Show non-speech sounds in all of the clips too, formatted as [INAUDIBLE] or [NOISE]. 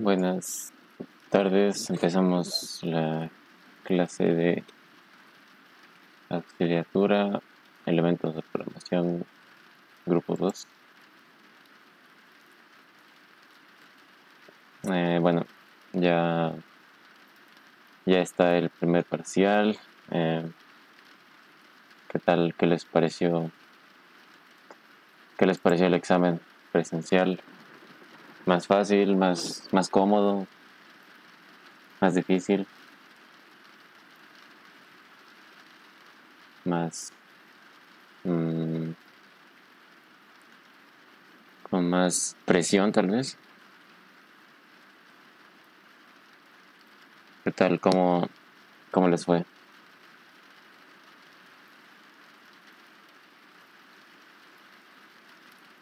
Buenas tardes, empezamos la clase de auxiliatura, elementos de programación, grupo 2. Eh, bueno, ya, ya está el primer parcial. Eh, ¿Qué tal? ¿Qué les pareció? ¿Qué les pareció el examen presencial? Más fácil, más, más cómodo, más difícil, más mm, con más presión tal vez. ¿Qué tal? ¿Cómo, cómo les fue?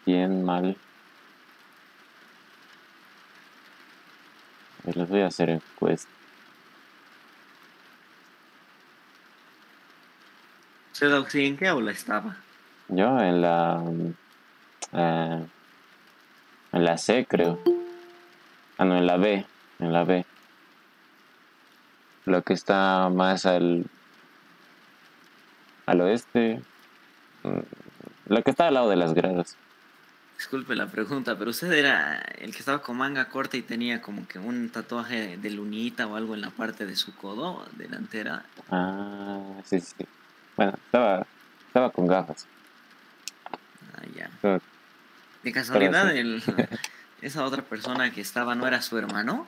Bien, mal. Les voy a hacer encuesta. ¿en qué aula estaba? Yo en la. Eh, en la C, creo. Ah, no, en la B. En la B. Lo que está más al. al oeste. Mm, lo que está al lado de las gradas. Disculpe la pregunta, pero usted era el que estaba con manga corta y tenía como que un tatuaje de lunita o algo en la parte de su codo delantera. Ah, sí, sí. Bueno, estaba, estaba con gafas. Ah, ya. de casualidad, el, [LAUGHS] esa otra persona que estaba no era su hermano.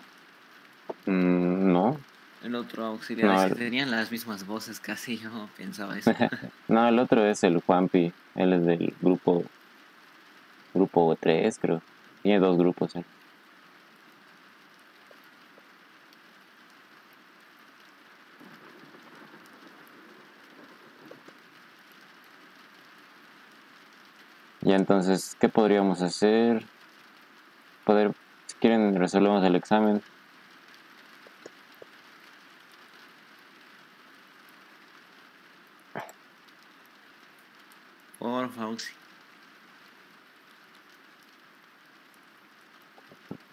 Mm, no. El otro auxiliar, tenían las mismas voces casi, [LAUGHS] yo pensaba eso. [LAUGHS] no, el otro es el Juanpi, él es del grupo Grupo 3, creo. Tiene dos grupos. ¿eh? Y entonces, ¿qué podríamos hacer? Poder, si quieren, resolvemos el examen. Por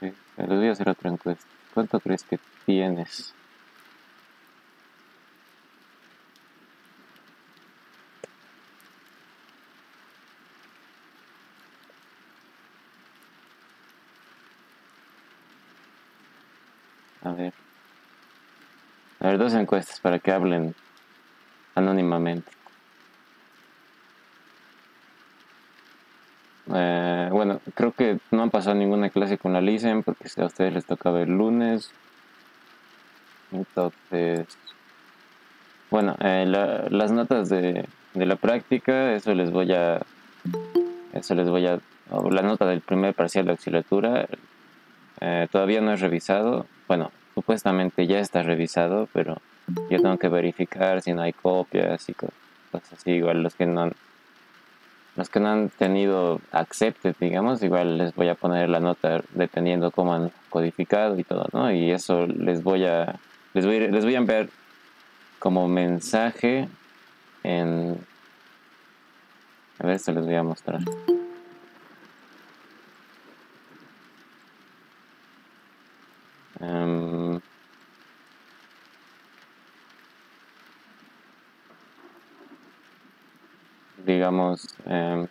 Les voy a hacer otra encuesta. ¿Cuánto crees que tienes? A ver. A ver, dos encuestas para que hablen anónimamente. Eh, bueno, creo que no han pasado ninguna clase con la Lisen porque a ustedes les toca el lunes. Entonces, bueno, eh, las notas de, de, la práctica, eso les voy a, eso les voy a, la nota del primer parcial de auxiliatura, eh, todavía no es revisado. Bueno, supuestamente ya está revisado, pero yo tengo que verificar si no hay copias y cosas así, igual los que no los que no han tenido accepted, digamos, igual les voy a poner la nota dependiendo cómo han codificado y todo, ¿no? Y eso les voy a les voy, les voy a enviar como mensaje en a ver, se les voy a mostrar. Um, digamos, em,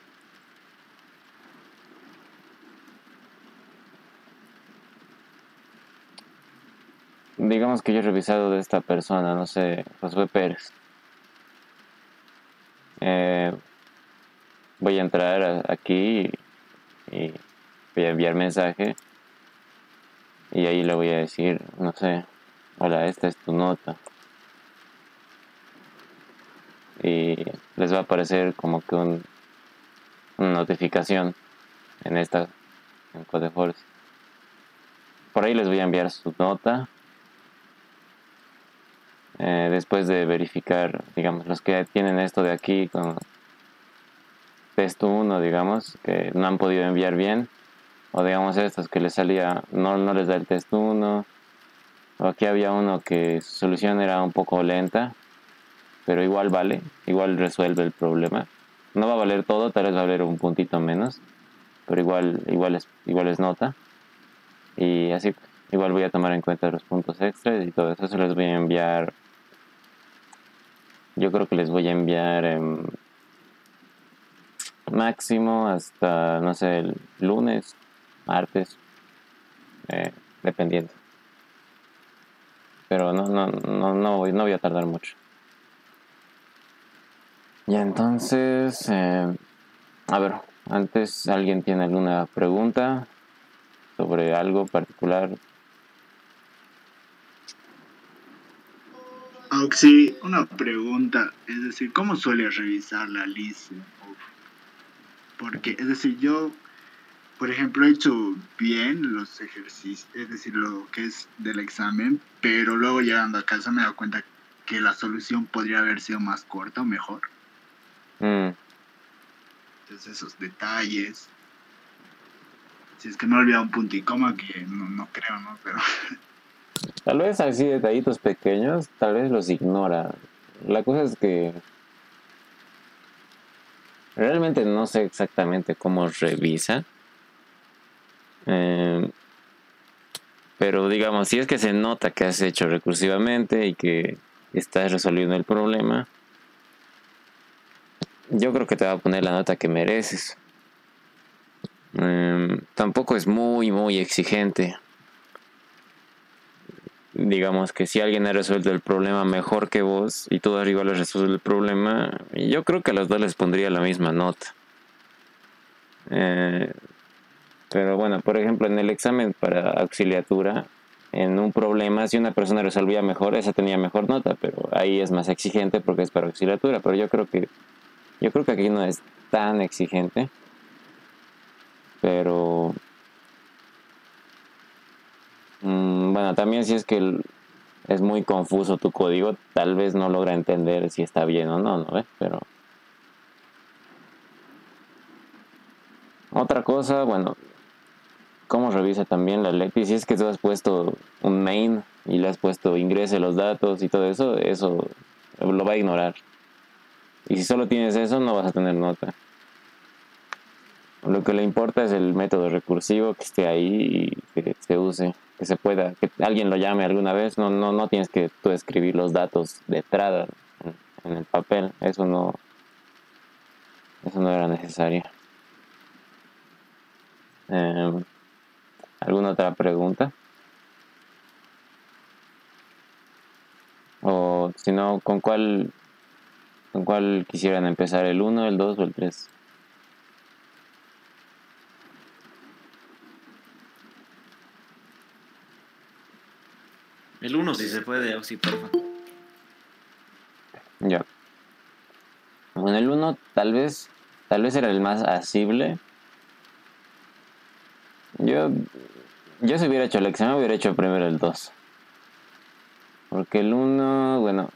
digamos que yo he revisado de esta persona, no sé, Josué Pérez. Eh, voy a entrar aquí y voy a enviar mensaje y ahí le voy a decir, no sé, hola, esta es tu nota. Y les va a aparecer como que un, una notificación en esta en Codeforce. Por ahí les voy a enviar su nota. Eh, después de verificar, digamos, los que tienen esto de aquí con test 1, digamos, que no han podido enviar bien, o digamos estos que les salía, no, no les da el test 1, o aquí había uno que su solución era un poco lenta, pero igual vale, igual resuelve el problema. No va a valer todo, tal vez va a valer un puntito menos, pero igual, igual, es, igual es nota. Y así, igual voy a tomar en cuenta los puntos extras y todo eso. Se les voy a enviar. Yo creo que les voy a enviar em, máximo hasta, no sé, lunes, martes, eh, dependiendo. Pero no, no, no, no, voy, no voy a tardar mucho. Y entonces, eh, a ver, antes alguien tiene alguna pregunta sobre algo particular. sí, una pregunta, es decir, ¿cómo suele revisar la lista? Porque, es decir, yo, por ejemplo, he hecho bien los ejercicios, es decir, lo que es del examen, pero luego llegando a casa me he dado cuenta que la solución podría haber sido más corta o mejor. Mm. Entonces, esos detalles. Si es que no he olvidado un punto y coma, que no, no creo, ¿no? Pero. [LAUGHS] Tal vez así detallitos pequeños, tal vez los ignora. La cosa es que Realmente no sé exactamente cómo revisa. Eh, pero digamos, si es que se nota que has hecho recursivamente y que estás resolviendo el problema, yo creo que te va a poner la nota que mereces. Eh, tampoco es muy, muy exigente digamos que si alguien ha resuelto el problema mejor que vos y tú arriba le resuelves el problema, yo creo que a los dos les pondría la misma nota. Eh, pero bueno, por ejemplo, en el examen para auxiliatura, en un problema, si una persona resolvía mejor, esa tenía mejor nota, pero ahí es más exigente porque es para auxiliatura. Pero yo creo que yo creo que aquí no es tan exigente. Pero Mm, bueno, también si es que es muy confuso tu código, tal vez no logra entender si está bien o no, ¿no? Pero... Otra cosa, bueno, ¿cómo revisa también la Leti? Si es que tú has puesto un main y le has puesto ingrese los datos y todo eso, eso lo va a ignorar. Y si solo tienes eso, no vas a tener nota. Lo que le importa es el método recursivo que esté ahí y que se use que se pueda, que alguien lo llame alguna vez, no, no, no tienes que tú escribir los datos de entrada en, el papel, eso no, eso no era necesario. Em, ¿Alguna otra pregunta? O si no, ¿con cuál, ¿con cuál quisieran empezar? ¿El 1, el 2 o el 3? El 1 si se puede, sí, porfa. Ya. Con el 1 tal vez, tal vez era el más asible. Yo, yo si hubiera hecho el examen hubiera hecho primero el 2. Porque el 1, bueno,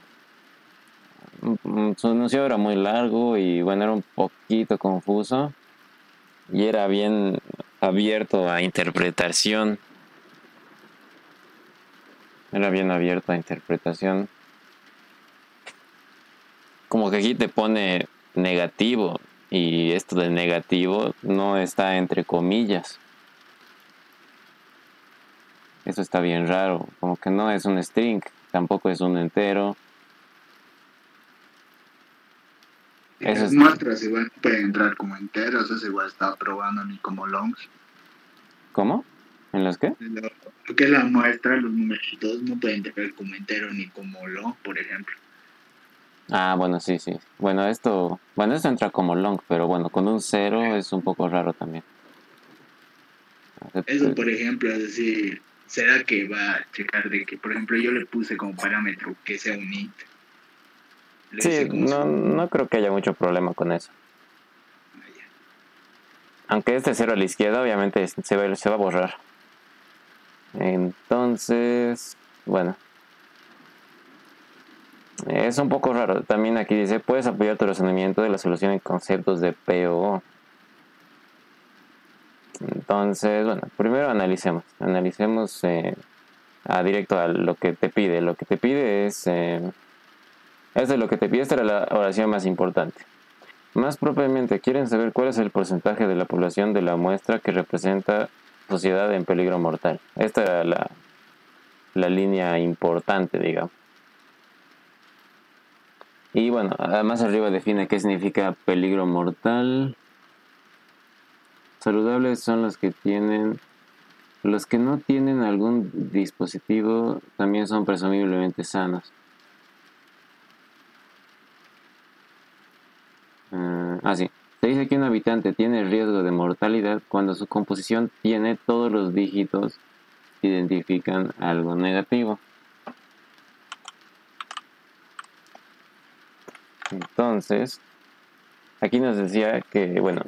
su anuncio era muy largo y bueno, era un poquito confuso. Y era bien abierto a interpretación era bien abierta a interpretación. Como que aquí te pone negativo y esto de negativo no está entre comillas. Eso está bien raro, como que no es un string, tampoco es un entero. Esas muestras igual pueden entrar como enteros, eso igual estaba probando ni como longs. ¿Cómo? ¿En las qué? Lo que es la muestra, los numeritos no pueden tener como entero ni como long, por ejemplo. Ah, bueno, sí, sí. Bueno, esto, bueno, esto entra como long, pero bueno, con un cero es un poco raro también. Eso, por ejemplo, es decir, ¿será que va a checar de que, por ejemplo, yo le puse como parámetro que sea un int? Sí, no, no creo que haya mucho problema con eso. Aunque este cero a la izquierda, obviamente se va, se va a borrar. Entonces, bueno. Es un poco raro. También aquí dice, puedes apoyar tu razonamiento de la solución en conceptos de PO. Entonces, bueno, primero analicemos. Analicemos eh, a directo a lo que te pide. Lo que te pide es... Eh, es de lo que te pide. Esta era la oración más importante. Más propiamente, quieren saber cuál es el porcentaje de la población de la muestra que representa sociedad en peligro mortal. Esta era la, la línea importante, digamos. Y bueno, más arriba define qué significa peligro mortal. Saludables son los que tienen... Los que no tienen algún dispositivo también son presumiblemente sanos. Uh, ah, sí. Se dice que un habitante tiene riesgo de mortalidad cuando su composición tiene todos los dígitos que identifican algo negativo. Entonces, aquí nos decía que, bueno,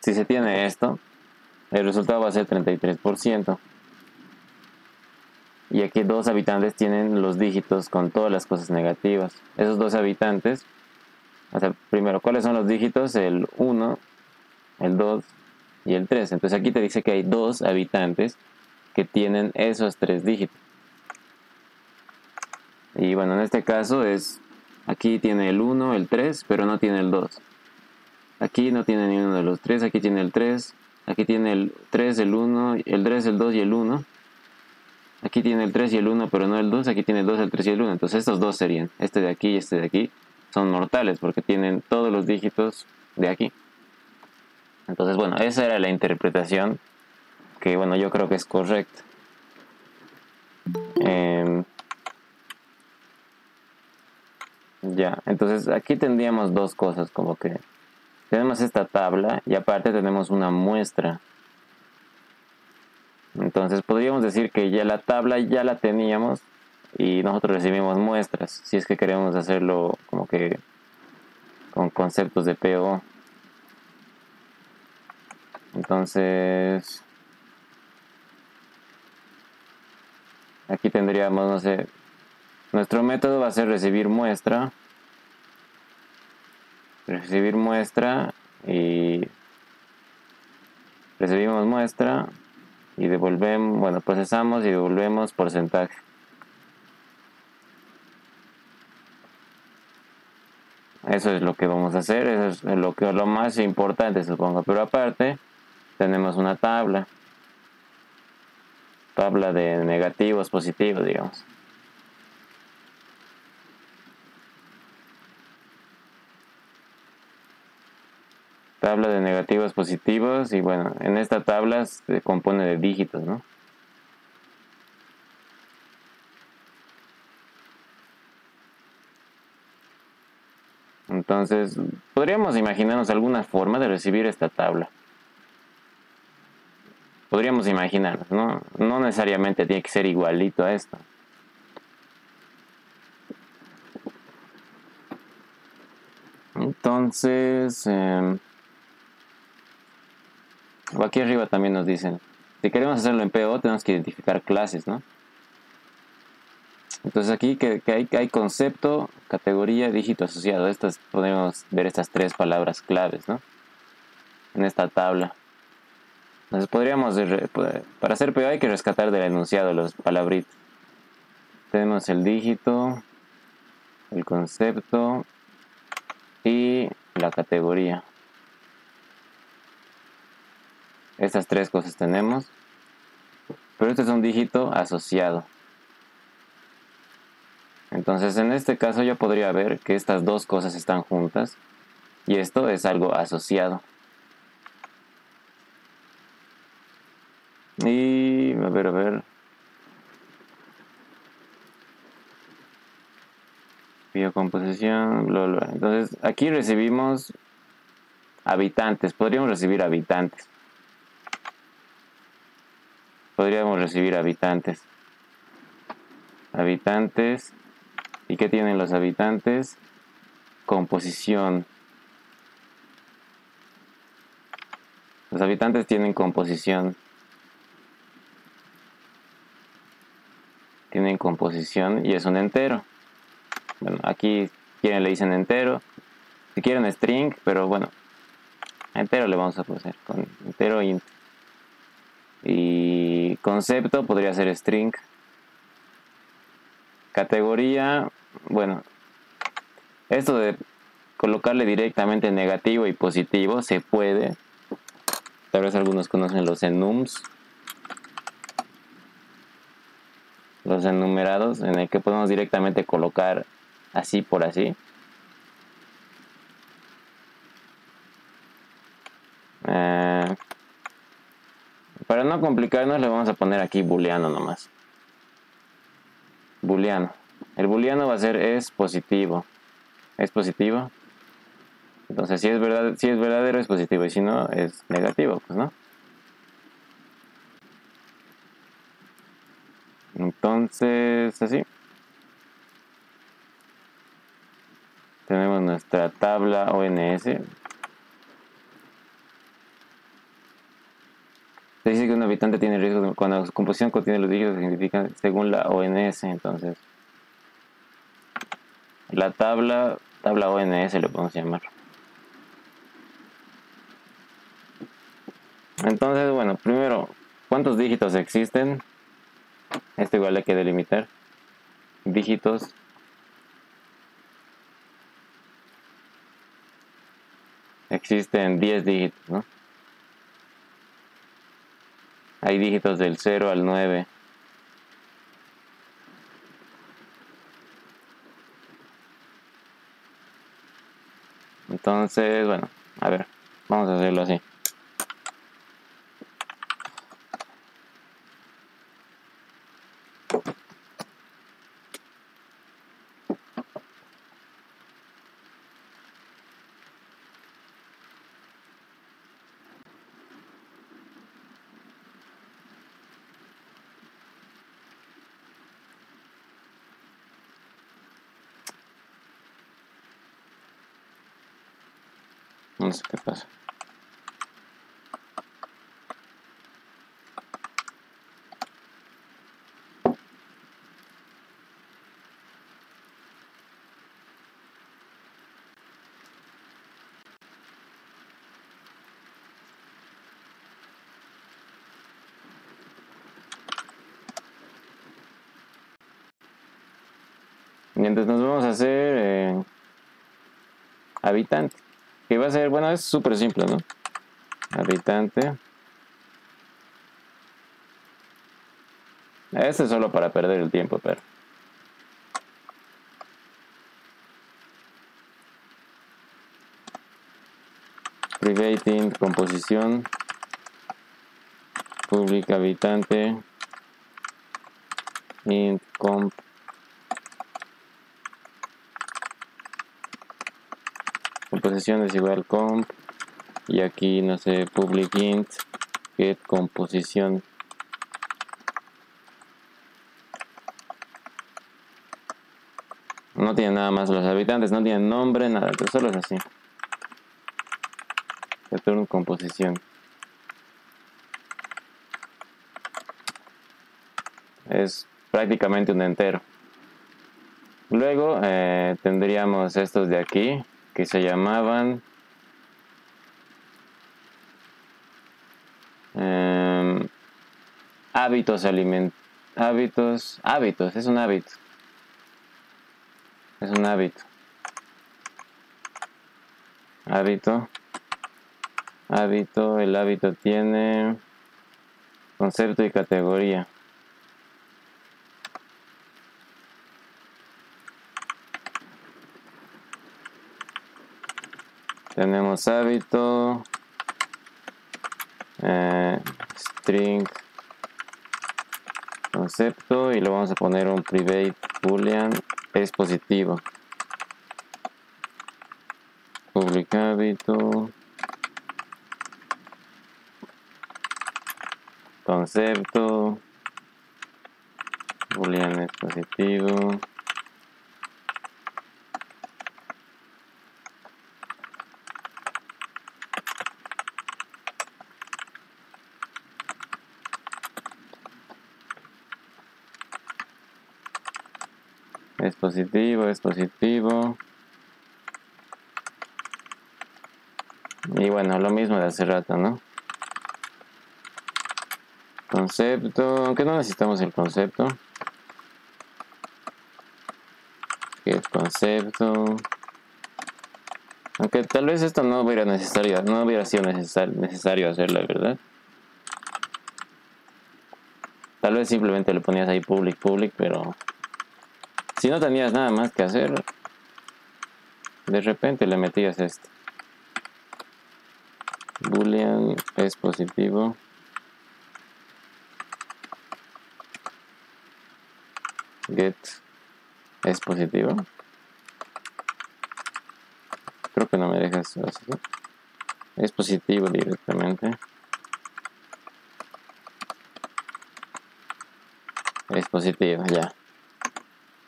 si se tiene esto, el resultado va a ser 33%. Y aquí dos habitantes tienen los dígitos con todas las cosas negativas. Esos dos habitantes, o sea, primero, ¿cuáles son los dígitos? El 1, el 2 y el 3. Entonces aquí te dice que hay dos habitantes que tienen esos tres dígitos. Y bueno, en este caso es Aquí tiene el 1, el 3, pero no tiene el 2. Aquí no tiene ni uno de los tres. Aquí tiene el 3. Aquí tiene el 3, el 1, el 3, el 2 y el 1. Aquí tiene el 3 y el 1, pero no el 2. Aquí tiene el 2, el 3 y el 1. Entonces estos dos serían, este de aquí y este de aquí, son mortales porque tienen todos los dígitos de aquí. Entonces, bueno, esa era la interpretación que, bueno, yo creo que es correcta. Eh, Ya, entonces aquí tendríamos dos cosas, como que tenemos esta tabla y aparte tenemos una muestra. Entonces podríamos decir que ya la tabla ya la teníamos y nosotros recibimos muestras, si es que queremos hacerlo como que con conceptos de PO. Entonces, aquí tendríamos, no sé, nuestro método va a ser recibir muestra. Recibir muestra y recibimos muestra y devolvemos, bueno, procesamos y devolvemos porcentaje. Eso es lo que vamos a hacer, eso es lo que lo más importante, supongo. Pero aparte, tenemos una tabla. Tabla de negativos, positivos, digamos. tabla de negativos positivos y bueno, en esta tabla se compone de dígitos, ¿no? Entonces, podríamos imaginarnos alguna forma de recibir esta tabla. Podríamos imaginarnos, ¿no? No necesariamente tiene que ser igualito a esto. Entonces, eh, aquí arriba también nos dicen, si queremos hacerlo en PO tenemos que identificar clases, ¿no? Entonces aquí que, hay, hay, concepto, categoría, dígito asociado. Estas podemos ver estas tres palabras claves, ¿no? En esta tabla. Entonces podríamos, para hacer PO hay que rescatar del enunciado los palabritos. Tenemos el dígito, el concepto y la categoría. Estas tres cosas tenemos. Pero este es un dígito asociado. Entonces en este caso yo podría ver que estas dos cosas están juntas. Y esto es algo asociado. Y a ver, a ver. Biocomposición, bla, bla. Entonces aquí recibimos habitantes. Podríamos recibir habitantes podríamos recibir habitantes. Habitantes. ¿Y qué tienen los habitantes? Composición. Los habitantes tienen composición. Tienen composición y es un entero. Bueno, aquí quieren le dicen entero. Si quieren string, pero bueno, entero le vamos a poner con entero int. Y concepto podría ser string. Categoría, bueno, esto de colocarle directamente negativo y positivo se puede. Tal vez algunos conocen los enums. Los enumerados en el que podemos directamente colocar así por así. Eh, para no complicarnos le vamos a poner aquí booleano nomás. Booleano. El booleano va a ser es positivo. Es positivo. Entonces si es verdad, si es verdadero es positivo y si no es negativo, pues no. Entonces, así. Tenemos nuestra tabla ONS. Se dice que un habitante tiene riesgo cuando su composición contiene los dígitos que significan según la ONS. Entonces, la tabla, tabla ONS le podemos llamar. Entonces, bueno, primero, ¿cuántos dígitos existen? Esto igual hay que delimitar. Dígitos. Existen 10 dígitos, ¿no? Hay dígitos del 0 al 9. Entonces, bueno, a ver, vamos a hacerlo así. No sé qué pasa. Y entonces nos vamos a hacer eh, habitante. Que va a ser, bueno, es súper simple, ¿no? Habitante. Este es solo para perder el tiempo, pero. Private int composición. Public habitante. Int comp. Igual comp. Y aquí, no sé, public int. Get composición. No tiene nada más los habitantes, no tienen nombre, nada, pero solo es así. Return composición. Es prácticamente un entero. Luego eh, tendríamos estos de aquí que se llamaban eh, hábitos aliment hábitos hábitos es un hábito es un hábito. Hábito. Hábito. El hábito tiene concepto y categoría. Tenemos hábito. Eh, string concepto y lo vamos a poner un private boolean es positivo. Public hábito. Concepto. Boolean es positivo. Es positivo, es positivo. Y bueno, lo mismo de hace rato, ¿no? Concepto, aunque no necesitamos el concepto. Get concepto. Aunque tal vez esto no hubiera necesario, no hubiera sido necesario, necesario hacerlo, ¿verdad? Tal vez simplemente le ponías ahí public, public, pero si no tenías nada más que hacer, de repente le metías esto. Boolean es positivo. Get es positivo. Creo que no me dejas así. Es positivo directamente. Es positivo, ya.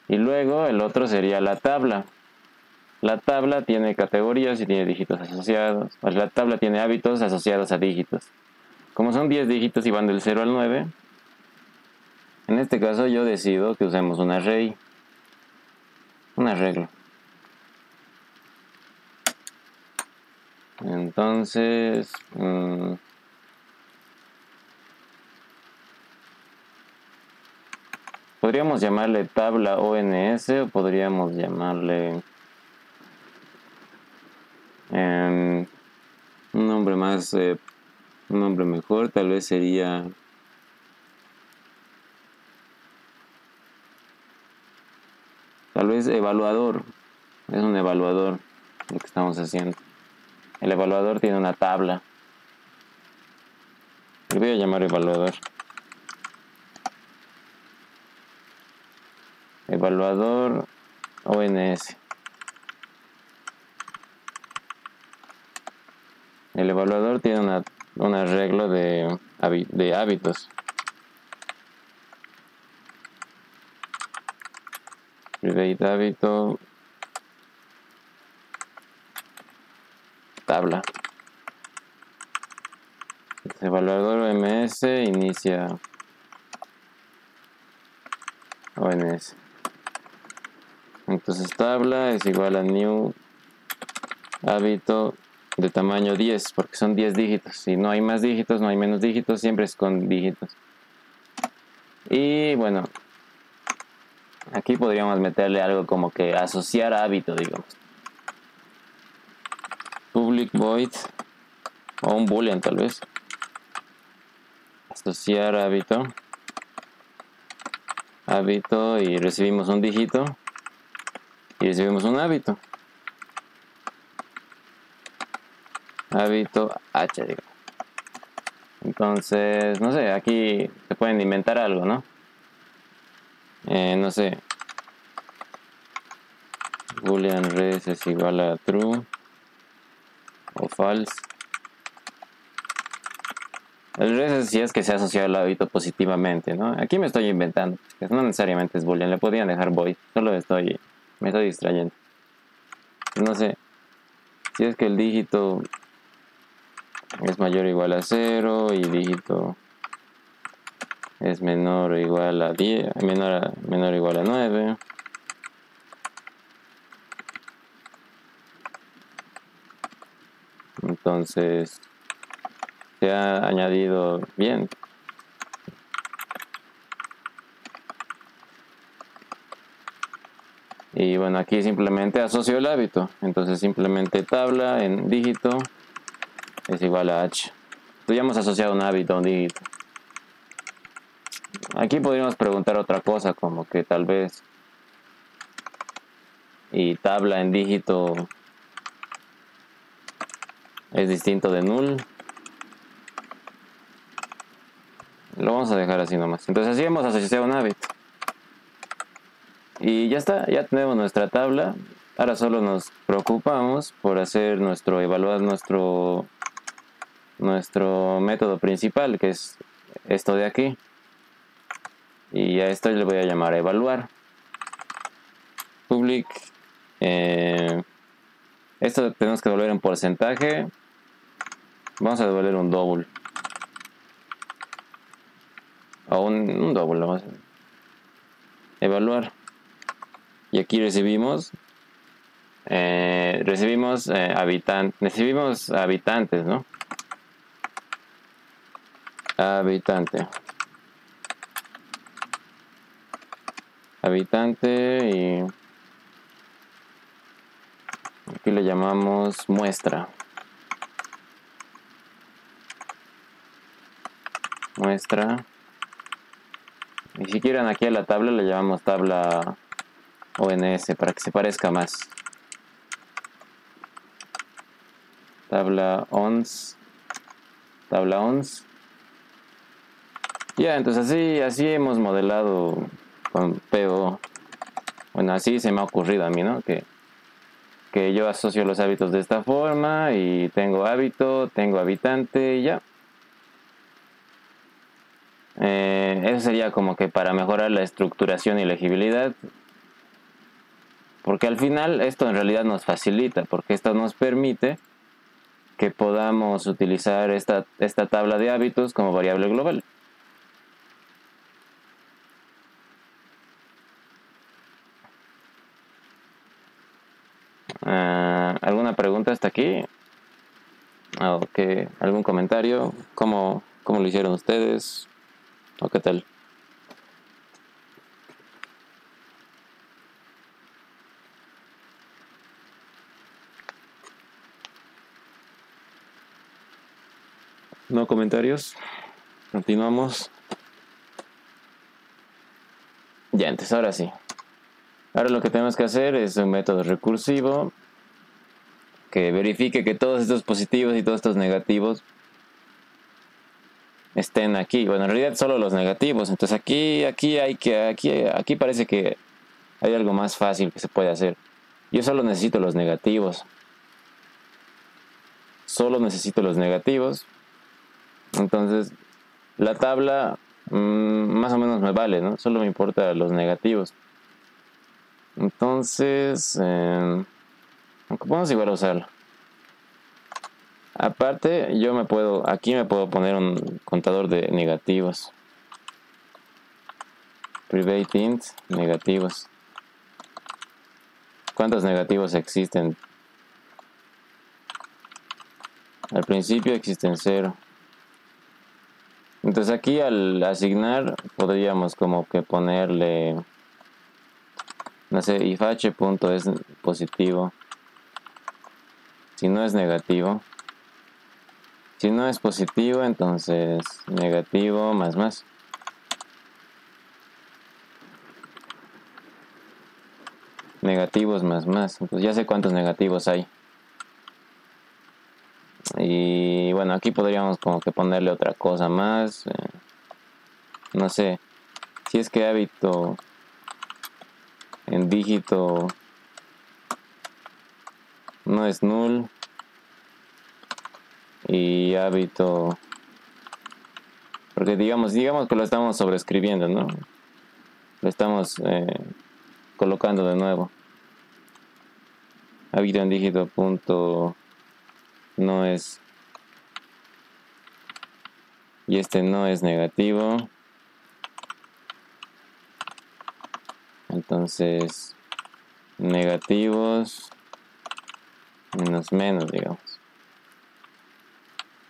Y luego el otro sería la tabla. La tabla tiene categorías y tiene dígitos asociados. La tabla tiene hábitos asociados a dígitos. Como son 10 dígitos y van del 0 al 9, en este caso yo decido que usemos un array. Un arreglo. Entonces... Mm, podríamos llamarle tabla ONS o podríamos llamarle em, un nombre más, eh, un nombre mejor, tal vez sería tal vez evaluador, es un evaluador lo que estamos haciendo. El evaluador tiene una tabla. Le voy a llamar evaluador. Evaluador ONS. El evaluador tiene una, un arreglo de, de hábitos. Private hábito. Tabla. El evaluador OMS inicia ONS. Entonces tabla es igual a new hábito de tamaño 10, porque son 10 dígitos. Si no hay más dígitos, no hay menos dígitos, siempre es con dígitos. Y bueno, aquí podríamos meterle algo como que asociar hábito, digamos. Public void o un boolean tal vez. Asociar hábito. Hábito y recibimos un dígito y recibimos un hábito. Hábito H, digo. Entonces, no sé, aquí se pueden inventar algo, ¿no? Eh, no sé. Boolean res es igual a true o false. El res si es que se ha asociado al hábito positivamente, ¿no? Aquí me estoy inventando, no necesariamente es boolean, le podrían dejar void, solo estoy me estoy distrayendo. No sé. Si es que el dígito es mayor o igual a 0 y dígito es menor o igual a 10, menor, menor o igual a 9. Entonces se ha añadido bien Y bueno, aquí simplemente asocio el hábito. Entonces simplemente tabla en dígito es igual a h. Entonces ya hemos asociado un hábito a un dígito. Aquí podríamos preguntar otra cosa, como que tal vez y tabla en dígito es distinto de null. Lo vamos a dejar así nomás. Entonces así hemos asociado un hábito. Y ya está, ya tenemos nuestra tabla. Ahora solo nos preocupamos por hacer nuestro, evaluar nuestro, nuestro método principal, que es esto de aquí. Y a esto le voy a llamar evaluar. Public. Eh, esto tenemos que devolver en porcentaje. Vamos a devolver un double. O un, un double, vamos a evaluar y aquí recibimos eh, recibimos eh, recibimos habitantes no habitante. Habitante y aquí le llamamos muestra. Muestra. Y si quieren aquí a la tabla le llamamos tabla ONS para que se parezca más. Tabla ONS. Tabla ONS. Ya, entonces así, así hemos modelado con PO. Bueno, así se me ha ocurrido a mí, ¿no? Que, que yo asocio los hábitos de esta forma y tengo hábito, tengo habitante y ya. Eh, eso sería como que para mejorar la estructuración y legibilidad. Porque al final esto en realidad nos facilita, porque esto nos permite que podamos utilizar esta, esta tabla de hábitos como variable global. Ah, ¿Alguna pregunta hasta aquí? ¿O ¿Algún comentario? ¿Cómo, ¿Cómo lo hicieron ustedes? ¿O qué tal? Comentarios. Continuamos. Ya, entonces ahora sí. Ahora lo que tenemos que hacer es un método recursivo que verifique que todos estos positivos y todos estos negativos estén aquí. Bueno, en realidad solo los negativos. Entonces aquí, aquí hay que, aquí, aquí parece que hay algo más fácil que se puede hacer. Yo solo necesito los negativos. Solo necesito los negativos. Entonces, la tabla mm, más o menos me vale, ¿no? Solo me importa los negativos. Entonces, eh, vamos igual usarlo. Aparte, yo me puedo, aquí me puedo poner un contador de negativos. Private int, negativos. ¿Cuántos negativos existen? Al principio existen cero. Entonces aquí al asignar podríamos como que ponerle no sé, if h punto es positivo, si no es negativo, si no es positivo, entonces negativo más más. Negativos más más. Entonces ya sé cuántos negativos hay. Y bueno, aquí podríamos como que ponerle otra cosa más. Eh, no sé. Si es que hábito en dígito no es null y hábito porque digamos digamos que lo estamos sobrescribiendo no lo estamos eh, colocando de nuevo hábito en dígito punto no es y este no es negativo. Entonces negativos menos menos digamos.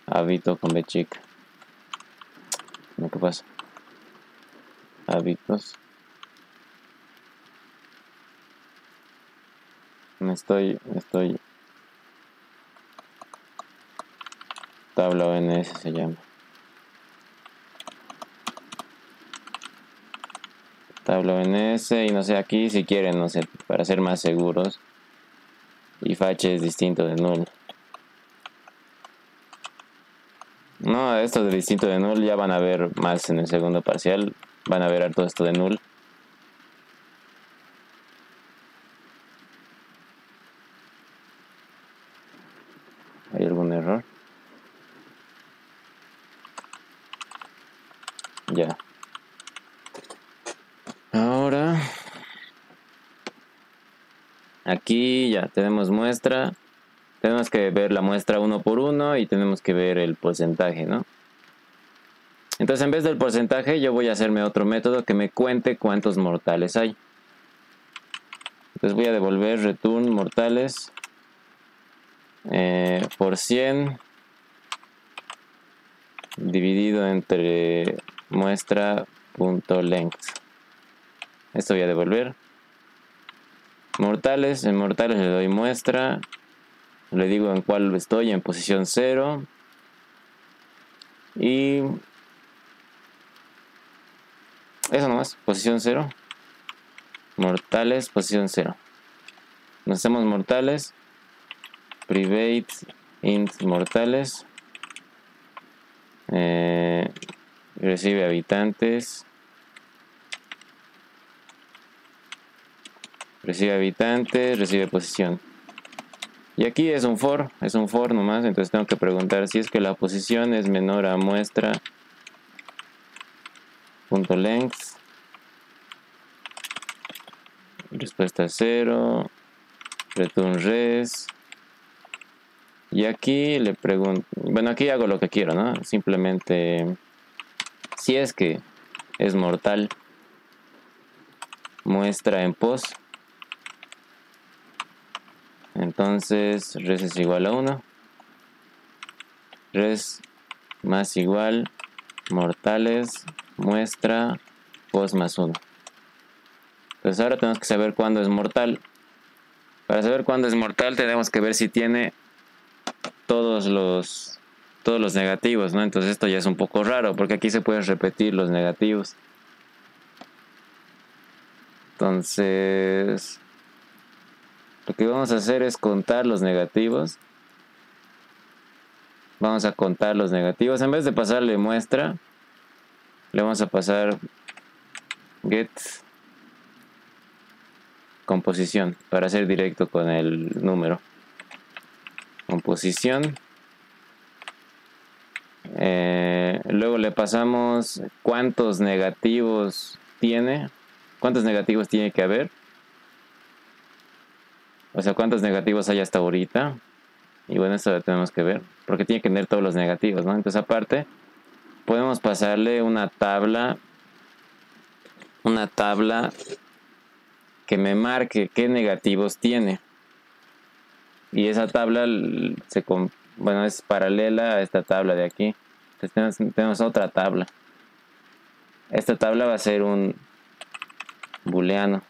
Hábito con B chica. ¿qué pasa? hábitos me estoy estoy tabla ONS se llama. Tabla ONS y no sé aquí si quieren no sé para ser más seguros. Y h es distinto de null. No esto de distinto de null ya van a ver más en el segundo parcial. Van a ver todo esto de null y tenemos que ver el porcentaje, ¿no? Entonces en vez del porcentaje yo voy a hacerme otro método que me cuente cuántos mortales hay. Entonces voy a devolver return mortales eh, por 100 dividido entre muestra.length. Esto voy a devolver. Mortales, en mortales le doy muestra le digo en cuál estoy, en posición 0. Y eso nomás, posición 0. Mortales, posición 0. Nos hacemos mortales. Private int mortales. Eh, recibe habitantes. Recibe habitantes, recibe posición. Y aquí es un for, es un for nomás, entonces tengo que preguntar si es que la posición es menor a muestra punto length. Respuesta 0 return res. Y aquí le pregunto bueno aquí hago lo que quiero no simplemente si es que es mortal muestra en post entonces res es igual a 1. Res más igual mortales muestra post más 1. Entonces ahora tenemos que saber cuándo es mortal. Para saber cuándo es mortal tenemos que ver si tiene todos los todos los negativos, ¿no? Entonces esto ya es un poco raro porque aquí se pueden repetir los negativos. Entonces, lo que vamos a hacer es contar los negativos. Vamos a contar los negativos. En vez de pasarle muestra, le vamos a pasar get composición para ser directo con el número. Composición. Eh, luego le pasamos cuántos negativos tiene. ¿Cuántos negativos tiene que haber? O sea, cuántos negativos hay hasta ahorita. Y bueno, eso lo tenemos que ver. Porque tiene que tener todos los negativos, ¿no? Entonces, aparte, podemos pasarle una tabla. Una tabla que me marque qué negativos tiene. Y esa tabla se, bueno, es paralela a esta tabla de aquí. Entonces tenemos, tenemos otra tabla. Esta tabla va a ser un booleano.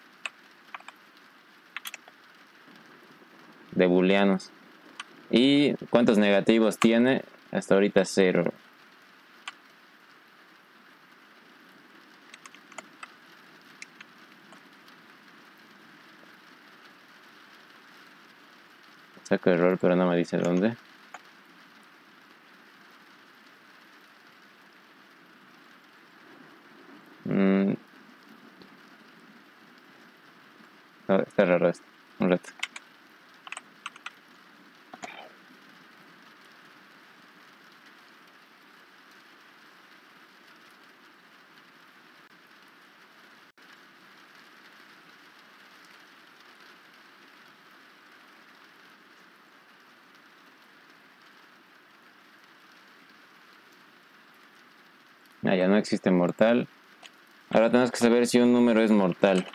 De booleanos. ¿Y cuántos negativos tiene? Hasta ahorita cero. Saco error, pero no me dice dónde. Mm. está raro esto. Un rato. Existe mortal. Ahora tenemos que saber si un número es mortal.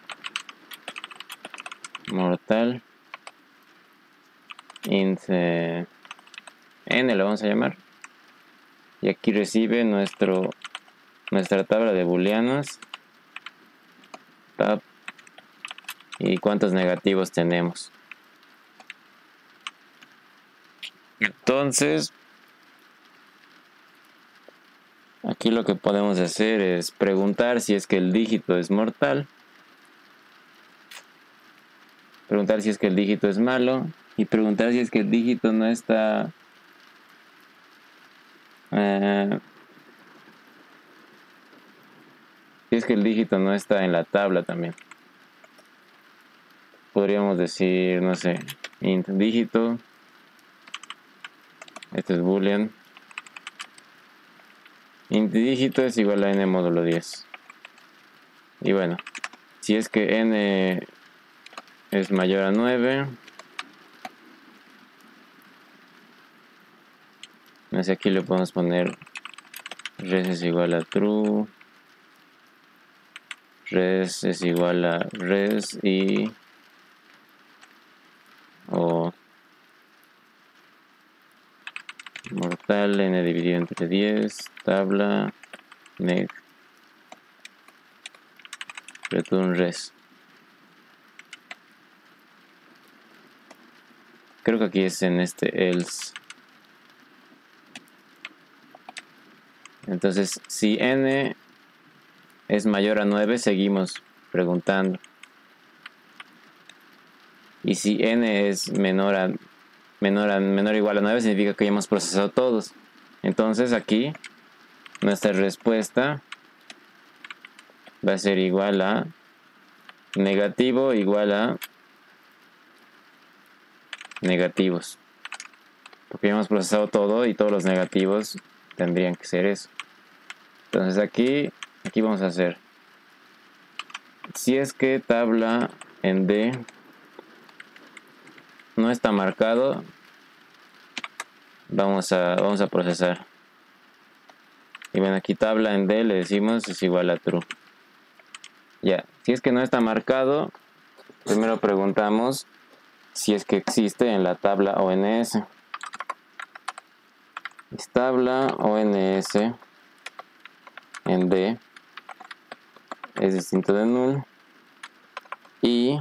Mortal. Int n lo vamos a llamar. Y aquí recibe nuestro nuestra tabla de booleanos. Y cuántos negativos tenemos. Entonces, Aquí lo que podemos hacer es preguntar si es que el dígito es mortal. Preguntar si es que el dígito es malo. Y preguntar si es que el dígito no está... Eh, si es que el dígito no está en la tabla también. Podríamos decir, no sé, int dígito. Este es boolean dígito es igual a n módulo 10 y bueno si es que n es mayor a 9 así aquí le podemos poner res es igual a true res es igual a res y mortal n dividido entre 10 tabla neg return res creo que aquí es en este else entonces si n es mayor a 9, seguimos preguntando. Y si n es menor a menor a menor o igual a 9 significa que ya hemos procesado todos. Entonces aquí nuestra respuesta va a ser igual a negativo igual a negativos. Porque ya hemos procesado todo y todos los negativos tendrían que ser eso. Entonces aquí, aquí vamos a hacer. Si es que tabla en D no está marcado, vamos a, vamos a procesar. Y bueno, aquí tabla en D le decimos es igual a true. Ya, si es que no está marcado, primero preguntamos si es que existe en la tabla ONS. Es tabla ONS en D es distinto de null y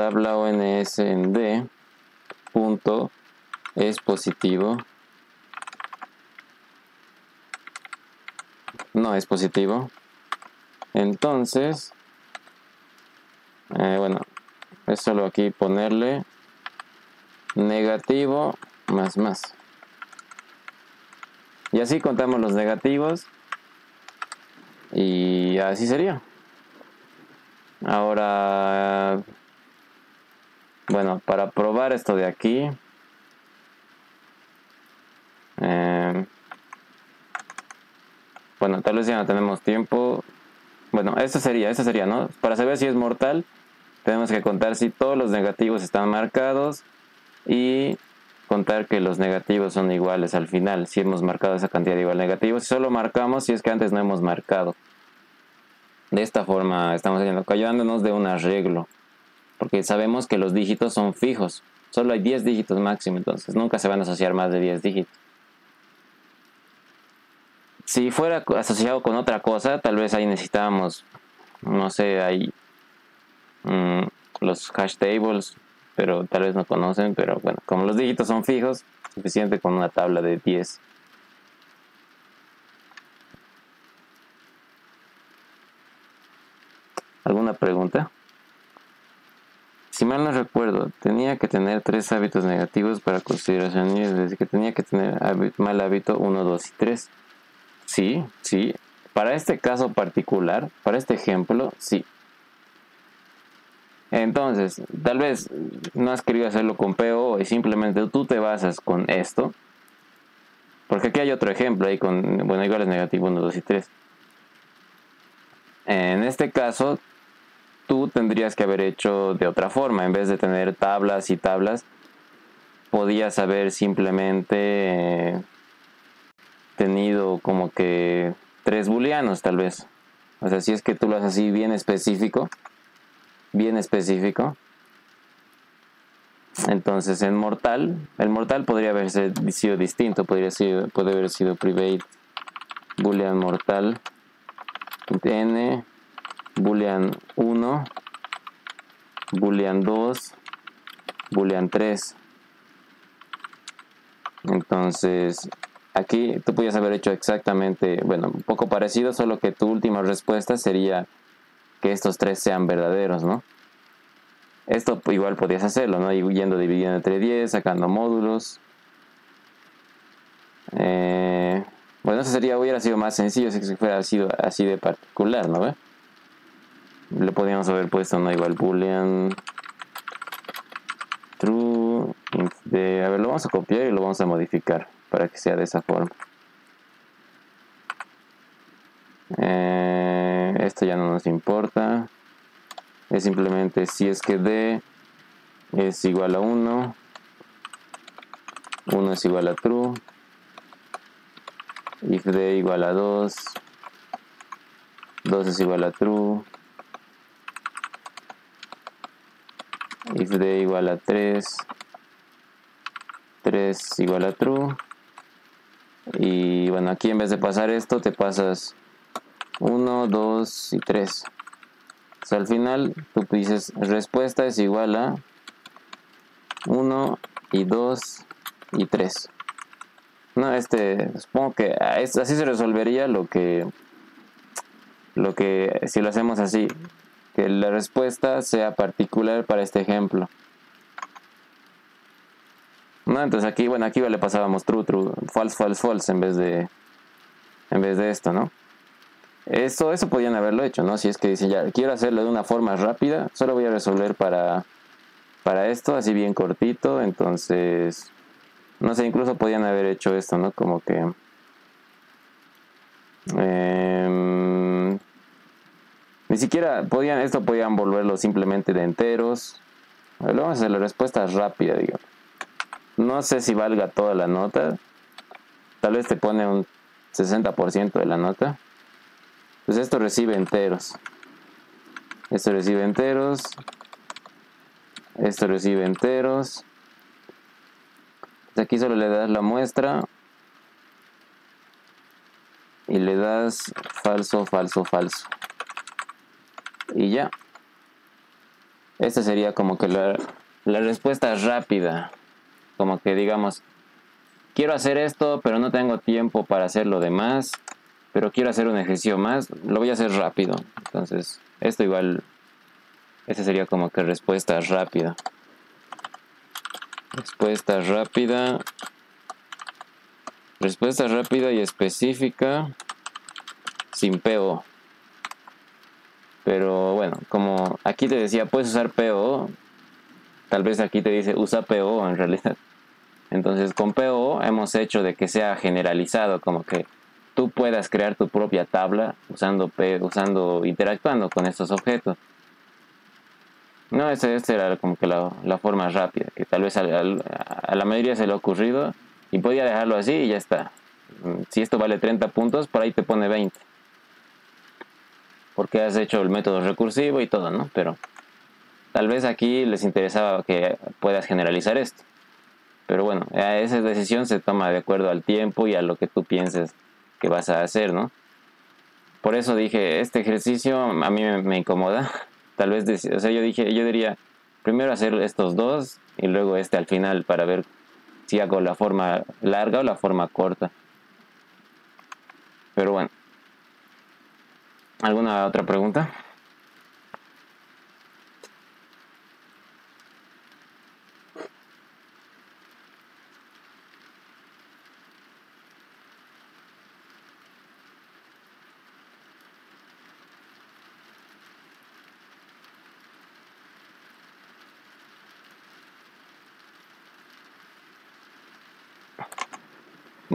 tabla ONS en D punto es positivo. No es positivo. Entonces eh, bueno es solo aquí ponerle negativo más más. Y así contamos los negativos. Y así sería. Ahora bueno para probar esto de aquí eh, bueno tal vez ya no tenemos tiempo. Bueno esto sería esto sería no para saber si es mortal tenemos que contar si todos los negativos están marcados y contar que los negativos son iguales al final, si hemos marcado esa cantidad de igual negativos, solo marcamos si es que antes no hemos marcado. De esta forma estamos ayudándonos de un arreglo, porque sabemos que los dígitos son fijos, solo hay 10 dígitos máximo, entonces nunca se van a asociar más de 10 dígitos. Si fuera asociado con otra cosa, tal vez ahí necesitábamos, no sé, ahí Mm, los hash tables, pero tal vez no conocen, pero bueno, como los dígitos son fijos, suficiente con una tabla de 10. ¿Alguna pregunta? Si mal no recuerdo, tenía que tener tres hábitos negativos para consideración, es decir, que tenía que tener mal hábito 1, 2 y 3. Sí, sí. Para este caso particular, para este ejemplo, sí. Entonces, tal vez no has querido hacerlo con PO y simplemente tú te basas con esto. Porque aquí hay otro ejemplo ahí con, bueno, igual es negativo 1, 2 y 3. En este caso, tú tendrías que haber hecho de otra forma. En vez de tener tablas y tablas, podías haber simplemente eh, tenido como que tres booleanos tal vez. O sea, si es que tú lo haces así bien específico, bien específico. Entonces en mortal, el mortal podría haber sido distinto, podría puede haber sido private boolean mortal n boolean 1 boolean 2 boolean 3 entonces aquí tú podías haber hecho exactamente bueno un poco parecido solo que tu última respuesta sería que estos tres sean verdaderos, ¿no? Esto igual podías hacerlo, ¿no? Yendo dividiendo entre 10, sacando módulos. Eh, bueno, eso sería, hubiera sido más sencillo si fuera sido así de particular, ¿no? Le podríamos haber puesto, ¿no? Igual boolean true. De, a ver, lo vamos a copiar y lo vamos a modificar para que sea de esa forma. Eh, esto ya no nos importa. Es simplemente si es que D es igual a 1, 1 es igual a true, if D igual a 2, 2 es igual a true, if D igual a 3, 3 igual a true. Y bueno, aquí en vez de pasar esto, te pasas 1, 2 y 3. O sea, al final tú dices respuesta es igual a 1 y 2 y 3. No, este, supongo que así se resolvería lo que lo que si lo hacemos así, que la respuesta sea particular para este ejemplo. ¿No? Entonces aquí, bueno, aquí le pasábamos true, true, false, false, false en vez de en vez de esto, ¿no? Eso, eso podían haberlo hecho, ¿no? Si es que dicen ya, quiero hacerlo de una forma rápida, solo voy a resolver para, para esto, así bien cortito, entonces, no sé, incluso podían haber hecho esto, ¿no? Como que... Ni siquiera podían, esto podían volverlo simplemente de enteros. vamos a hacer la respuesta rápida, digamos. No sé si valga toda la nota. Tal vez te pone un 60% de la nota. Pues esto recibe enteros. Esto recibe enteros. Esto recibe enteros. Aquí solo le das la muestra. Y le das falso, falso, falso. Y ya. Esta sería como que la, respuesta rápida. Como que digamos, quiero hacer esto, pero no tengo tiempo para hacer lo demás, pero quiero hacer un ejercicio más, lo voy a hacer rápido. Entonces, esto igual, esa sería como que respuesta rápida. Respuesta rápida. Respuesta rápida y específica sin PO. Pero bueno, como aquí te decía, puedes usar PO. Tal vez aquí te dice usa PO en realidad. Entonces con PO hemos hecho de que sea generalizado, como que tú puedas crear tu propia tabla usando, usando interactuando con estos objetos. No, esa era como que la, forma rápida, que tal vez a, la mayoría se le ha ocurrido y podía dejarlo así y ya está. Si esto vale 30 puntos, por ahí te pone 20. Porque has hecho el método recursivo y todo, ¿no? Pero tal vez aquí les interesaba que puedas generalizar esto. Pero bueno, esa decisión se toma de acuerdo al tiempo y a lo que tú pienses que vas a hacer, ¿no? Por eso dije, este ejercicio a mí me, incomoda. [LAUGHS] Tal vez, o sea, yo dije, yo diría, primero hacer estos dos y luego este al final para ver si hago la forma larga o la forma corta. Pero bueno. ¿Alguna otra pregunta?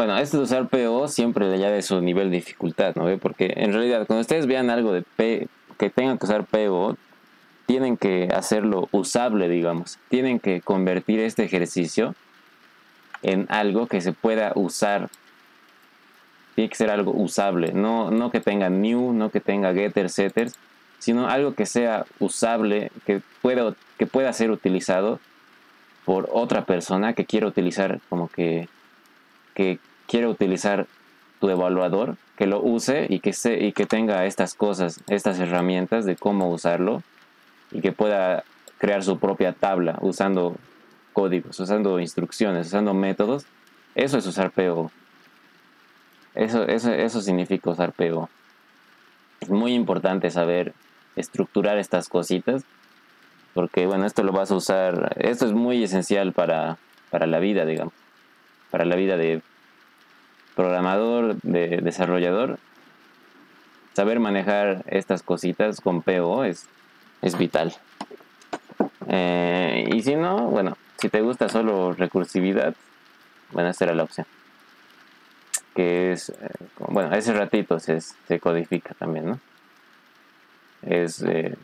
Bueno, esto de usar PO siempre le añade su nivel de dificultad, ¿no? Porque en realidad cuando ustedes vean algo de P que tengan que usar PO, tienen que hacerlo usable, digamos. Tienen que convertir este ejercicio en algo que se pueda usar. Tiene que ser algo usable, no, no que tenga new, no que tenga getter, setters, sino algo que sea usable, que pueda, que pueda ser utilizado por otra persona que quiera utilizar como que que quiere utilizar tu evaluador, que lo use y que, se, tenga estas cosas, estas herramientas de cómo usarlo y que pueda crear su propia tabla usando códigos, usando instrucciones, usando métodos. Eso es usar PO. Eso, eso, eso significa usar PO. Es muy importante saber estructurar estas cositas porque bueno, esto lo vas a usar, esto es muy esencial para, para la vida, digamos para la vida de programador, de desarrollador. Saber manejar estas cositas con PO es, es vital. Eh, y si no, bueno, si te gusta solo recursividad, bueno, esta era la opción. Que es, eh, bueno, ese ratito se, se, codifica también, ¿no? Es eh,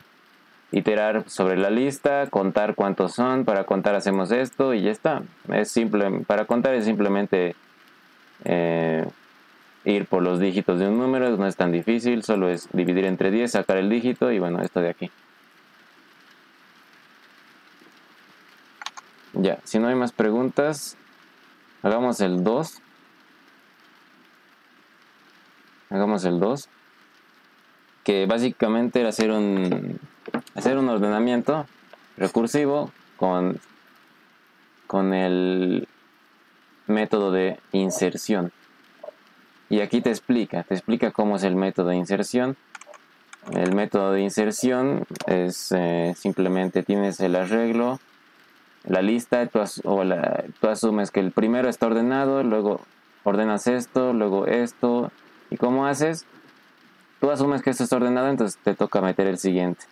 iterar sobre la lista, contar cuántos son, para contar hacemos esto y ya está. Es simple, para contar es simplemente eh, ir por los dígitos de un número, no es tan difícil, solo es dividir entre 10, sacar el dígito y bueno, esto de aquí. Ya, si no hay más preguntas, hagamos el 2. Hagamos el 2. Que básicamente era hacer un hacer un ordenamiento recursivo con, con el método de inserción. Y aquí te explica, te explica cómo es el método de inserción. el método de inserción es eh, simplemente tienes el arreglo, la lista, tú, o tú asumes que el primero está ordenado, luego ordenas esto, luego esto, y cómo haces, tú asumes que esto está ordenado, entonces te toca meter el siguiente.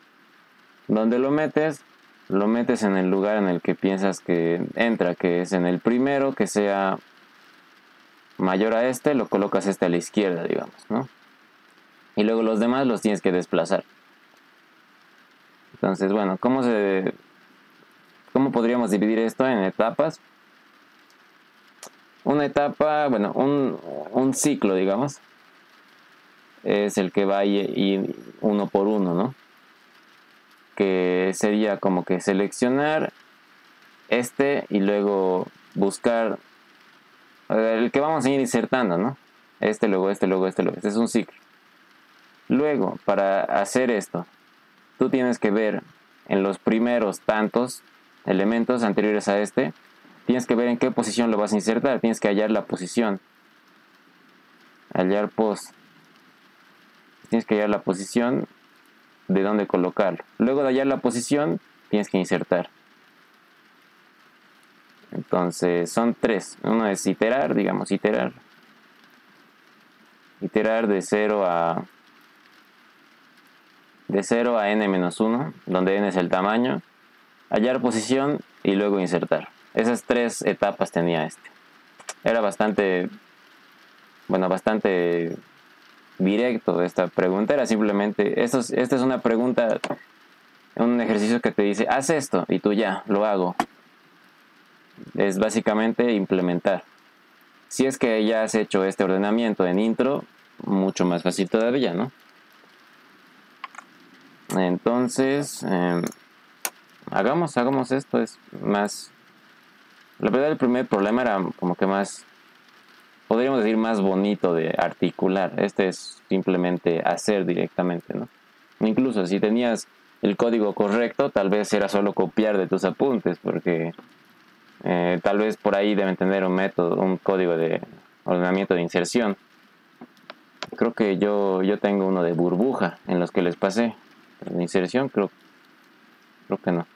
Donde lo metes, lo metes en el lugar en el que piensas que entra, que es en el primero, que sea mayor a este, lo colocas este a la izquierda, digamos, ¿no? Y luego los demás los tienes que desplazar. Entonces, bueno, ¿cómo se cómo podríamos dividir esto en etapas? Una etapa, bueno, un, un ciclo, digamos, es el que va y, uno por uno, ¿no? Que sería como que seleccionar este y luego buscar el que vamos a ir insertando, ¿no? Este, luego este, luego este, luego este. Es un ciclo. Luego, para hacer esto, tú tienes que ver en los primeros tantos elementos anteriores a este, tienes que ver en qué posición lo vas a insertar. Tienes que hallar la posición. Hallar post. Tienes que hallar la posición de dónde colocarlo. Luego de hallar la posición, tienes que insertar. Entonces son tres. Uno es iterar, digamos, iterar. Iterar de 0 a de 0 a n menos 1, donde n es el tamaño, hallar posición y luego insertar. Esas tres etapas tenía este. Era bastante, bueno, bastante directo esta pregunta. Era simplemente, esto esta es una pregunta, un ejercicio que te dice, haz esto y tú ya, lo hago es básicamente implementar. Si es que ya has hecho este ordenamiento en intro, mucho más fácil todavía, ¿no? Entonces, em, hagamos, hagamos esto, es más... La verdad el primer problema era como que más, podríamos decir más bonito de articular. Este es simplemente hacer directamente, ¿no? Incluso si tenías el código correcto, tal vez era solo copiar de tus apuntes, porque eh, tal vez por ahí deben tener un método, un código de ordenamiento de inserción. Creo que yo, yo tengo uno de burbuja en los que les pasé. Inserción creo, creo que no.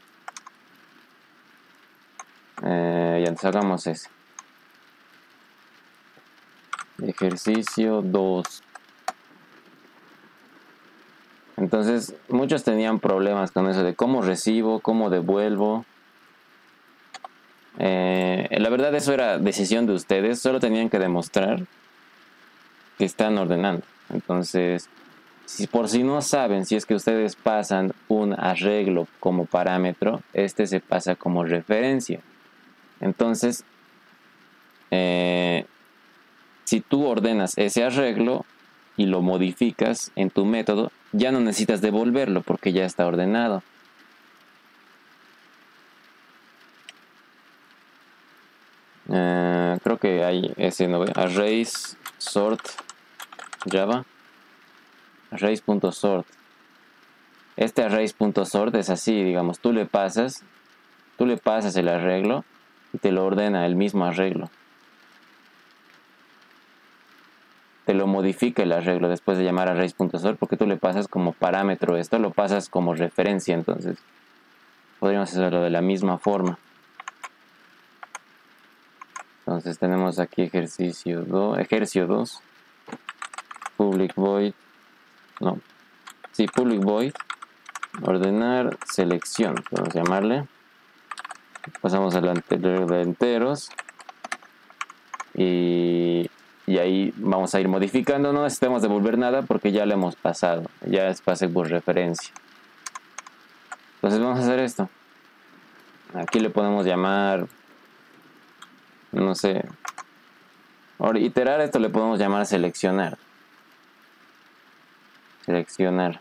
Eh, ya entonces hagamos ese. Ejercicio 2. Entonces, muchos tenían problemas con eso de cómo recibo, cómo devuelvo. Eh, la verdad eso era decisión de ustedes, solo tenían que demostrar que están ordenando. Entonces, si por si no saben, si es que ustedes pasan un arreglo como parámetro, este se pasa como referencia. Entonces, eh, si tú ordenas ese arreglo y lo modificas en tu método, ya no necesitas devolverlo porque ya está ordenado. Eh, creo que hay ese no arrays sort java. Arrays.sort este arrays.sort es así digamos tú le pasas tú le pasas el arreglo y te lo ordena el mismo arreglo te lo modifica el arreglo después de llamar arrays.sort porque tú le pasas como parámetro esto lo pasas como referencia entonces podríamos hacerlo de la misma forma entonces tenemos aquí ejercicio 2, ejercicio 2, public void, no, sí, public void, ordenar selección, podemos llamarle. Pasamos al anterior de enteros y, y ahí vamos a ir modificando, no necesitamos devolver nada porque ya lo hemos pasado, ya es pase por referencia. Entonces vamos a hacer esto. Aquí le podemos llamar no sé. Ahora, iterar esto le podemos llamar seleccionar. Seleccionar.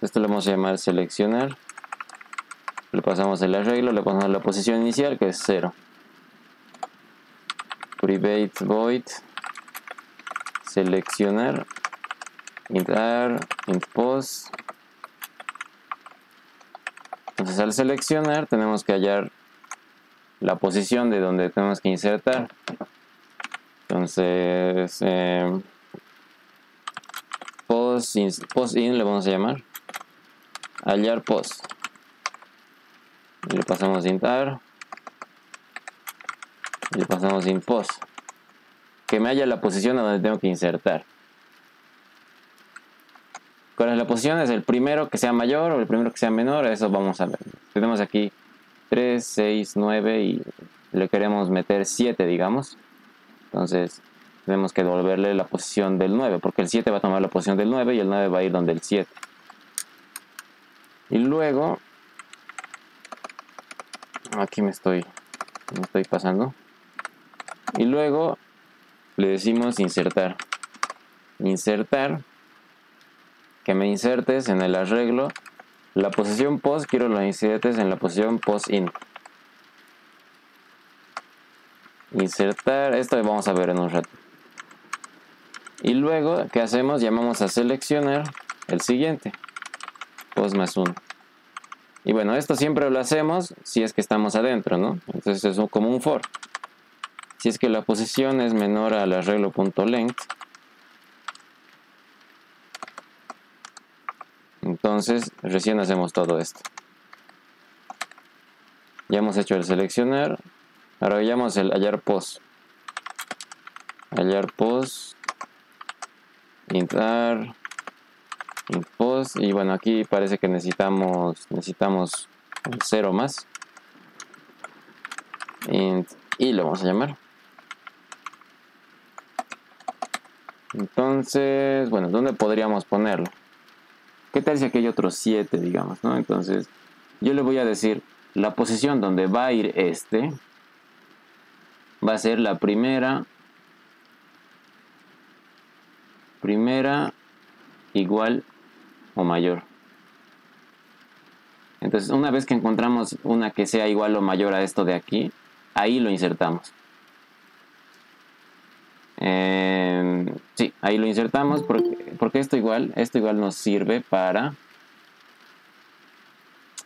Esto le vamos a llamar seleccionar. Le pasamos el arreglo, le ponemos la posición inicial que es 0. Private void. Seleccionar. Entrar. Int post. Entonces al seleccionar tenemos que hallar la posición de donde tenemos que insertar. Entonces, eh, post in, post in le vamos a llamar. Hallar post. Y le pasamos intar. Y le pasamos in post. Que me haya la posición a donde tengo que insertar. ¿Cuál es la posición? Es el primero que sea mayor o el primero que sea menor. Eso vamos a ver. Tenemos aquí 3, 6, 9 y le queremos meter 7, digamos. Entonces tenemos que devolverle la posición del 9, porque el 7 va a tomar la posición del 9 y el 9 va a ir donde el 7. Y luego, aquí me estoy, me estoy pasando. Y luego le decimos insertar. Insertar, que me insertes en el arreglo. La posición post, quiero lo insertes en la posición post in. Insertar, esto vamos a ver en un rato. Y luego, ¿qué hacemos? Llamamos a seleccionar el siguiente. Post más 1. Y bueno, esto siempre lo hacemos si es que estamos adentro, ¿no? Entonces es como un for. Si es que la posición es menor al arreglo.length, entonces recién hacemos todo esto. Ya hemos hecho el seleccionar. Ahora veamos el hallar post. Hallar post entrar post y bueno aquí parece que necesitamos necesitamos cero más y lo vamos a llamar entonces bueno dónde podríamos ponerlo qué tal si aquí hay otros 7 digamos no entonces yo le voy a decir la posición donde va a ir este va a ser la primera primera igual o mayor. Entonces, una vez que encontramos una que sea igual o mayor a esto de aquí, ahí lo insertamos. Eh, sí, ahí lo insertamos porque, porque esto igual, esto igual nos sirve para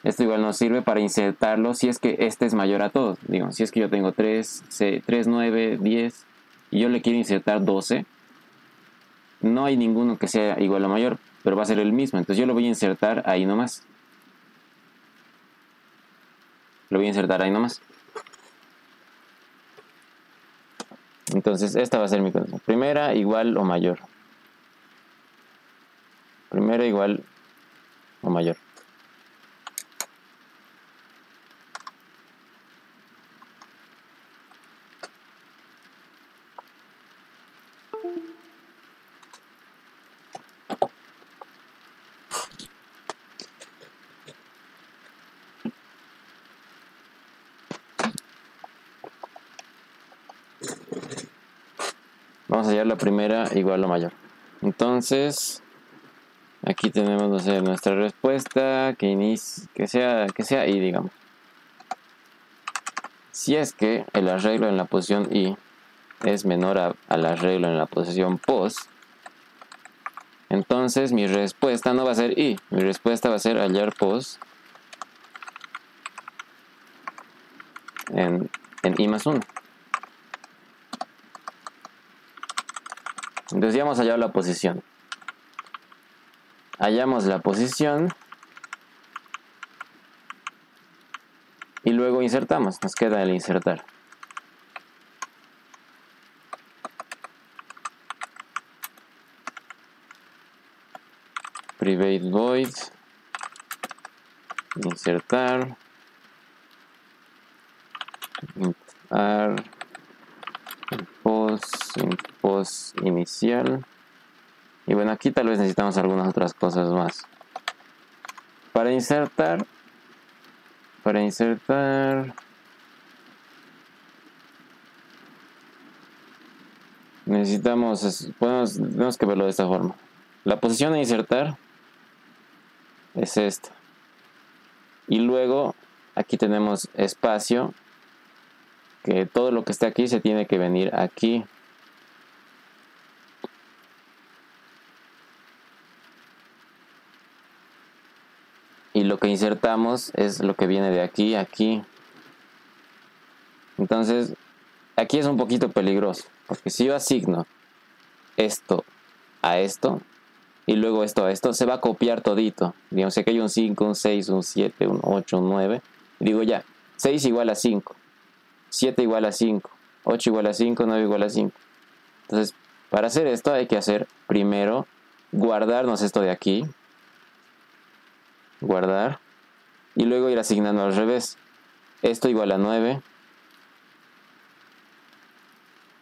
esto igual nos sirve para insertarlo si es que este es mayor a todos. Digo, si es que yo tengo 3, 3, 9, 10 y yo le quiero insertar 12, no hay ninguno que sea igual o mayor, pero va a ser el mismo. Entonces yo lo voy a insertar ahí nomás. Lo voy a insertar ahí nomás. Entonces esta va a ser mi. Primera igual o mayor. Primera igual o mayor. La primera igual o mayor. Entonces, aquí tenemos nuestra respuesta que, que, sea, que sea i, digamos. Si es que el arreglo en la posición i es menor al arreglo en la posición post, entonces mi respuesta no va a ser i, mi respuesta va a ser hallar post en, en i más 1. Entonces ya hemos hallado la posición. Hallamos la posición. Y luego insertamos. Nos queda el insertar. Private void. Insertar. Insertar post, post inicial. Y bueno, aquí tal vez necesitamos algunas otras cosas más. Para insertar, para insertar, necesitamos, podemos, tenemos que verlo de esta forma. La posición de insertar es esta. Y luego aquí tenemos espacio que todo lo que está aquí se tiene que venir aquí. Lo que insertamos es lo que viene de aquí a aquí. Entonces, aquí es un poquito peligroso, porque si yo asigno esto a esto, y luego esto, esto se va a copiar todito. Digamos que hay un 5, un 6, un 7, un 8, un 9. digo ya, 6 igual a 5, 7 igual a 5, 8 igual a 5, 9 igual a 5. Entonces, para hacer esto hay que hacer primero guardarnos esto de aquí, guardar, y luego ir asignando al revés. Esto igual a 9,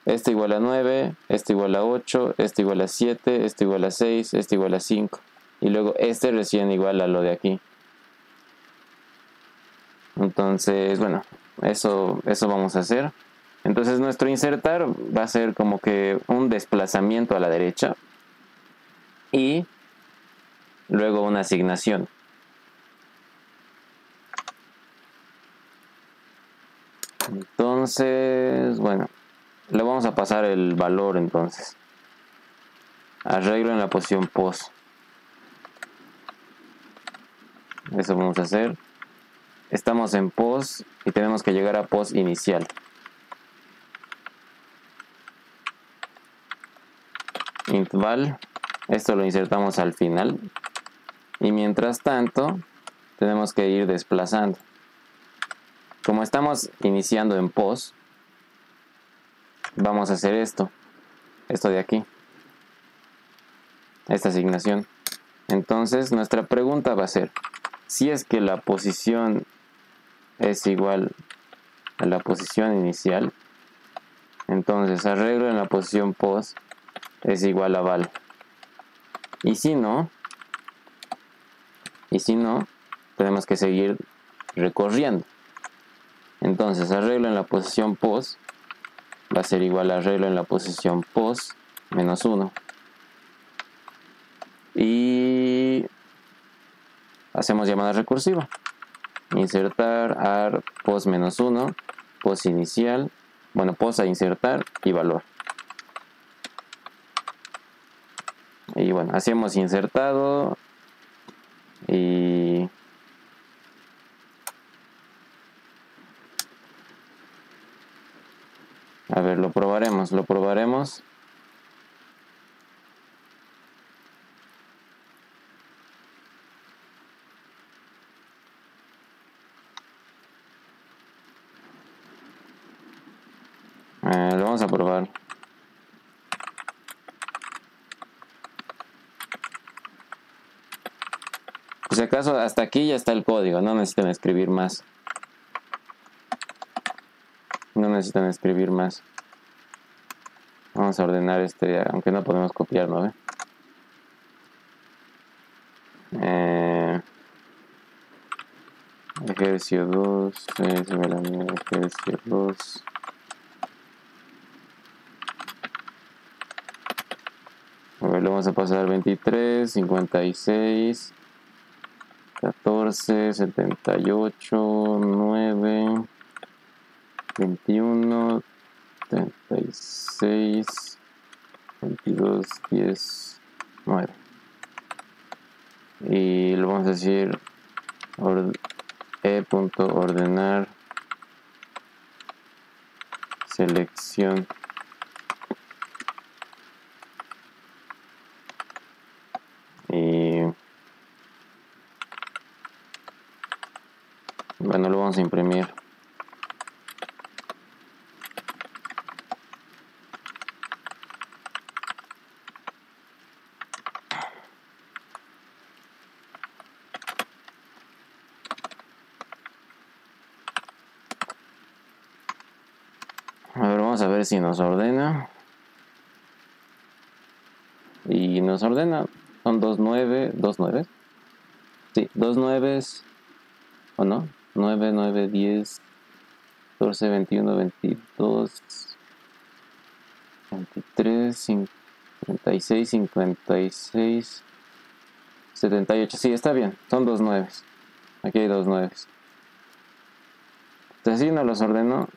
esto igual a 9, esto igual a 8, esto igual a 7, esto igual a 6, esto igual a 5. Y luego este recién igual a lo de aquí. Entonces, bueno, eso, eso vamos a hacer. Entonces nuestro insertar va a ser como que un desplazamiento a la derecha y luego una asignación. Entonces, bueno, le vamos a pasar el valor entonces. Arreglo en la posición pos. Eso vamos a hacer. Estamos en pos y tenemos que llegar a pos inicial. Intval. Esto lo insertamos al final. Y mientras tanto, tenemos que ir desplazando. Como estamos iniciando en pos, vamos a hacer esto, esto de aquí, esta asignación. Entonces nuestra pregunta va a ser, si es que la posición es igual a la posición inicial, entonces arreglo en la posición post es igual a val. Y si no, y si no, tenemos que seguir recorriendo. Entonces arreglo en la posición post va a ser igual a arreglo en la posición post menos 1 y hacemos llamada recursiva. Insertar ar post menos 1 post inicial bueno post a insertar y valor. Y bueno hacemos insertado y lo probaremos, lo probaremos. Eh, lo vamos a probar. Si acaso, hasta aquí ya está el código, no necesitan escribir más. No necesitan escribir más. Vamos a ordenar este, aunque no podemos copiar, ¿no? Eh, ejercicio 2, eh, ejercicio 2. A ver, le vamos a pasar 23, 56, 14, 78, 9. 21, 36, 22, 10, 9. Y lo vamos a decir e punto ordenar selección y bueno lo vamos a imprimir si nos ordena. Y nos ordena. Son dos nueve, dos nueve. Sí, dos nueves. ¿O no? 9, 9, 10, 14, 21, 22, 23, 36, 56, 78. Sí, está bien. Son dos nueves. Aquí hay dos nueves. Entonces, no los ordeno,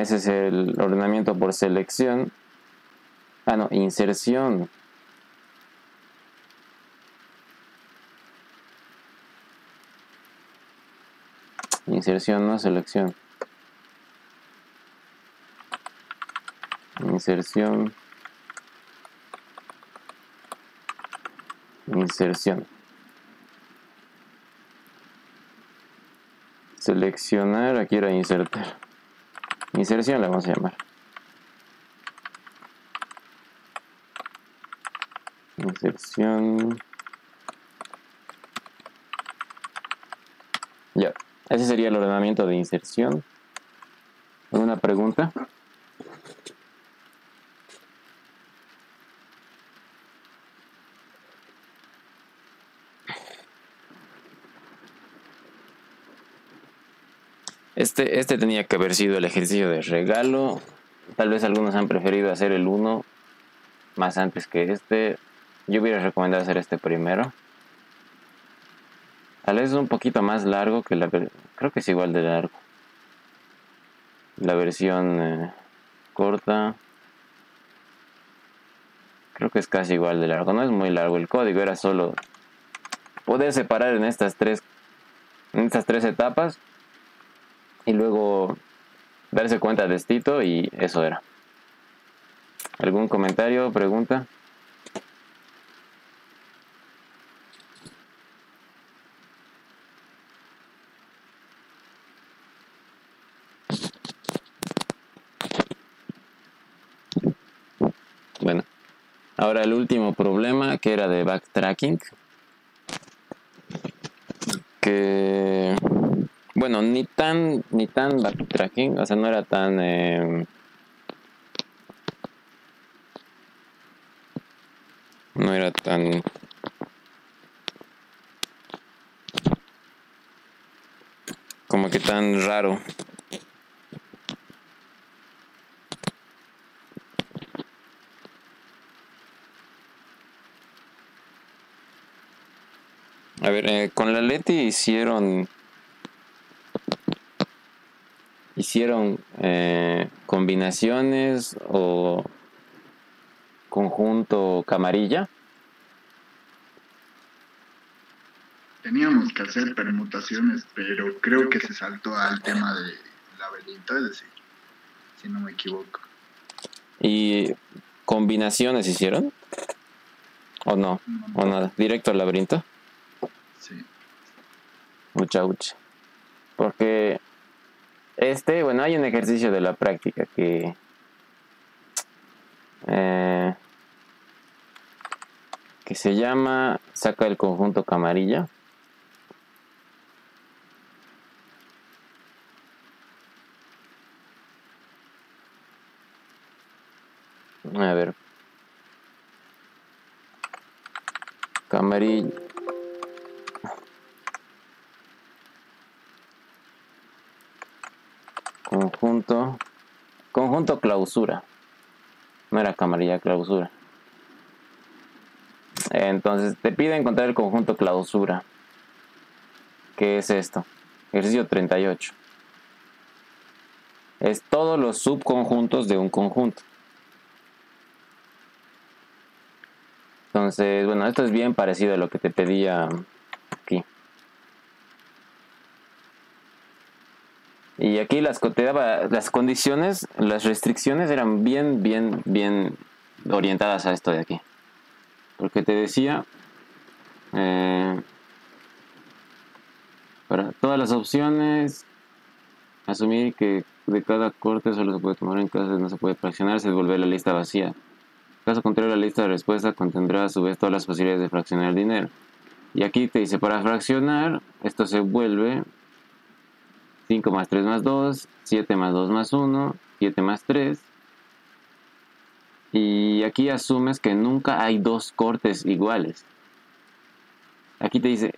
ese es el ordenamiento por selección. Ah, no, inserción. Inserción, no selección. Inserción. Inserción. Seleccionar, aquí era insertar. Inserción la vamos a llamar. Inserción. Ya, ese sería el ordenamiento de inserción. ¿Alguna pregunta? Este, este tenía que haber sido el ejercicio de regalo. Tal vez algunos han preferido hacer el 1 más antes que este. Yo hubiera recomendado hacer este primero. Tal vez un poquito más largo que la... Creo que es igual de largo. La versión eh, corta. Creo que es casi igual de largo. No es muy largo. El código era solo poder separar en estas tres, en estas tres etapas y luego darse cuenta de esto y eso era. ¿Algún comentario, pregunta? Bueno, ahora el último problema que era de backtracking. Que bueno, ni tan, ni tan backtracking, o sea, no era tan... Eh, no era tan... Como que tan raro. A ver, eh, con la Leti hicieron hicieron eh, combinaciones o conjunto camarilla? Teníamos que hacer permutaciones, pero creo que se saltó al tema del laberinto, es decir, si no me equivoco. ¿Y combinaciones hicieron? ¿O no? ¿O nada? ¿Directo al laberinto? Sí. Mucha mucha. Porque este, bueno, hay un ejercicio de la práctica que... Eh, que se llama saca el conjunto camarilla. A ver. Camarilla. Conjunto. Conjunto clausura. No era camarilla clausura. Entonces te pide encontrar el conjunto clausura. ¿Qué es esto? Ejercicio 38. Es todos los subconjuntos de un conjunto. Entonces, bueno, esto es bien parecido a lo que te pedía Y aquí las, daba las condiciones, las restricciones eran bien, bien, bien orientadas a esto de aquí. Porque te decía, eh, para todas las opciones, asumir que de cada corte solo se puede tomar en caso de no se puede fraccionar, se devolver la lista vacía. Caso contrario, la lista de respuesta contendrá a su vez todas las posibilidades de fraccionar dinero. Y aquí te dice, para fraccionar, esto se vuelve 5 más 3 más 2, 7 más 2 más 1, 7 más 3. Y aquí asumes que nunca hay dos cortes iguales. Aquí te dice,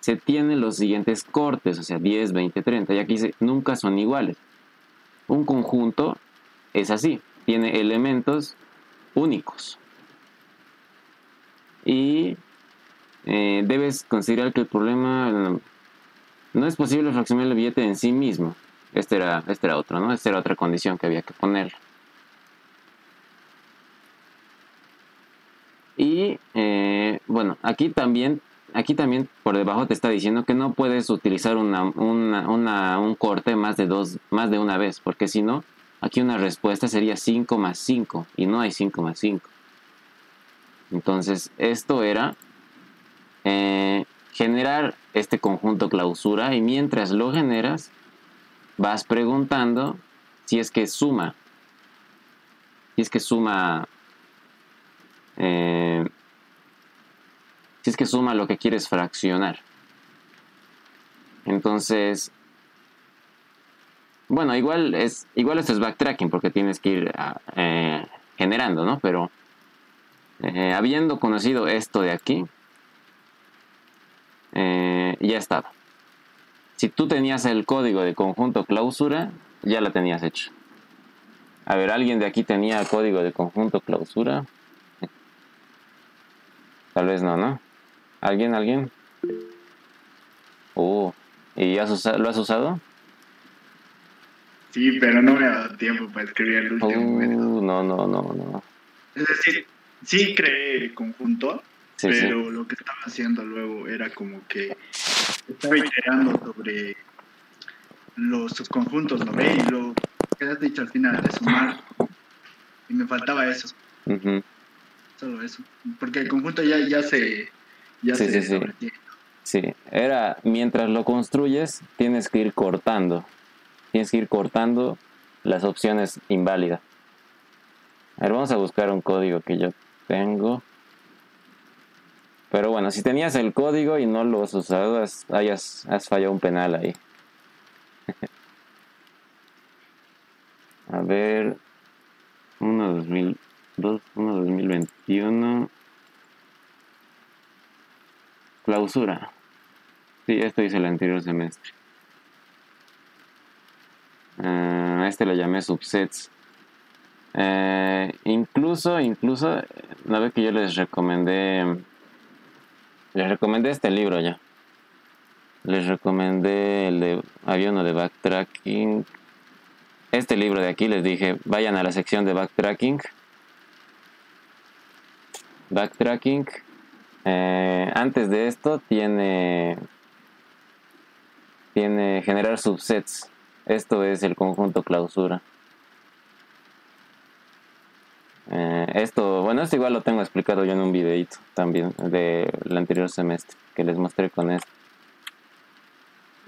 se tienen los siguientes cortes, o sea, 10, 20, 30. Y aquí dice, nunca son iguales. Un conjunto es así, tiene elementos únicos. Y eh, debes considerar que el problema no es posible fraccionar el billete en sí mismo. Este era, este era otro, ¿no? Esta era otra condición que había que poner. Y eh, bueno, aquí también, aquí también por debajo te está diciendo que no puedes utilizar una, un corte más de dos, más de una vez, porque si no, aquí una respuesta sería 5 más 5 y no hay 5 más 5. Entonces, esto era eh, generar este conjunto clausura y mientras lo generas vas preguntando si es que suma si es que suma eh, si es que suma lo que quieres fraccionar. Entonces bueno igual es igual esto es backtracking porque tienes que ir eh, generando no pero eh, habiendo conocido esto de aquí ya estaba si tú tenías el código de conjunto clausura ya la tenías hecho a ver, ¿alguien de aquí tenía código de conjunto clausura? Tal vez no, ¿no? ¿Alguien, alguien? Oh, ¿y lo has usado? Sí, pero no me ha dado tiempo para escribir el último uh, No, no, no, no. Es decir, sí creé el conjunto, pero lo que estaba haciendo luego era como que estaba iterando sobre los subconjuntos, ¿no ve? Y lo que has dicho al final de sumar. Y me faltaba eso. Solo eso. Porque el conjunto ya, ya se. Ya sí, se sí, sí. sí, era mientras lo construyes, tienes que ir cortando. Tienes que ir cortando las opciones inválidas. A ver, vamos a buscar un código que yo tengo. Pero bueno, si tenías el código y no lo has usado, has, hayas, has fallado un penal ahí. [LAUGHS] A ver, 1 2002, 1 2021. Clausura. Sí, esto hice el anterior semestre. Uh, este lo llamé subsets. Uh, incluso, incluso, una vez que yo les recomendé, les recomendé este libro ya. Les recomendé el de, había de backtracking este libro de aquí les dije, vayan a la sección de backtracking. Backtracking. Eh, antes de esto tiene, tiene generar subsets. Esto es el conjunto clausura. Eh, esto, bueno, esto igual lo tengo explicado yo en un videito también del anterior semestre que les mostré con esto.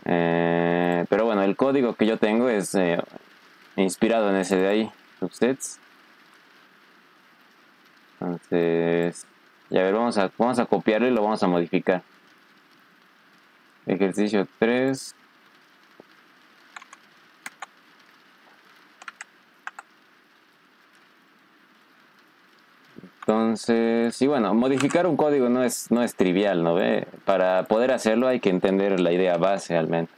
Eh, pero bueno, el código que yo tengo es inspirado en ese de ahí, subsets. Entonces, ya ver, vamos a, vamos a copiarlo y lo vamos a modificar. Ejercicio 3. Entonces, y bueno, modificar un código no es, no es trivial, ¿no ve? Para poder hacerlo hay que entender la idea base al menos.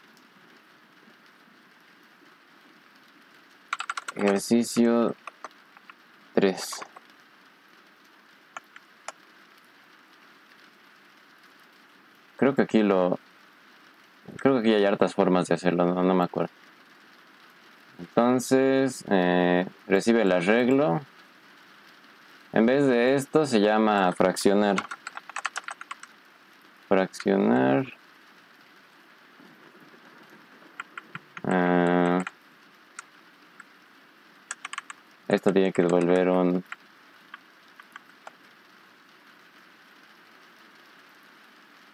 Ejercicio 3. Creo que aquí lo... Creo que aquí hay hartas formas de hacerlo, no, me acuerdo. Entonces, eh, recibe el arreglo. En vez de esto se llama fraccionar. Fraccionar. Esto tiene que devolver un...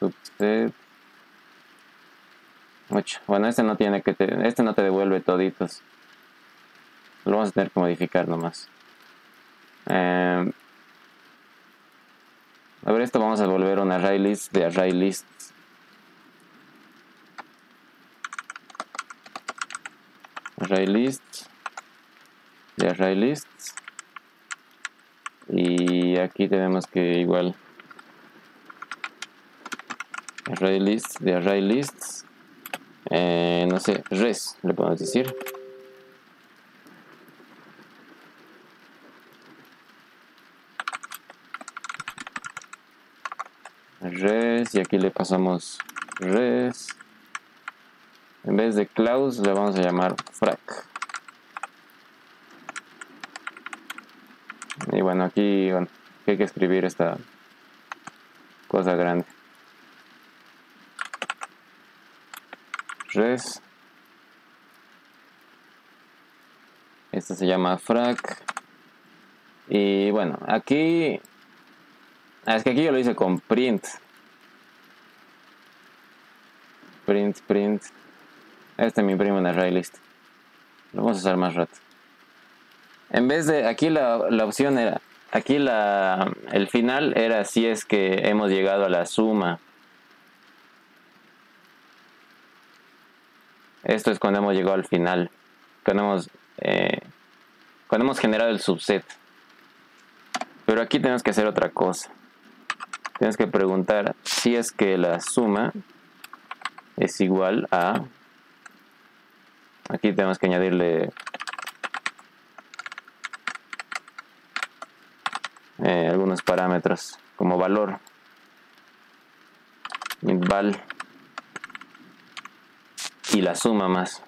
Subset. Bueno, este no tiene que te, este no te devuelve toditos. Lo vamos a tener que modificar nomás. Em, a ver, esto vamos a devolver un array list de array lists. Array list de array lists y aquí tenemos que igual array lists de array lists. Eh, no sé res le podemos decir res y aquí le pasamos res en vez de clause le vamos a llamar frac Y bueno, aquí hay que escribir esta cosa grande. Res. Esta se llama frac. Y bueno, aquí... Es que aquí yo lo hice con print. Print, print. Este me imprime un array list. Lo vamos a usar más rato. En vez de, aquí la, la opción era, aquí la, el final era si es que hemos llegado a la suma. Esto es cuando hemos llegado al final. Cuando hemos, eh, cuando hemos generado el subset. Pero aquí tenemos que hacer otra cosa. Tienes que preguntar si es que la suma es igual a... Aquí tenemos que añadirle eh, algunos parámetros como valor. val y la suma más.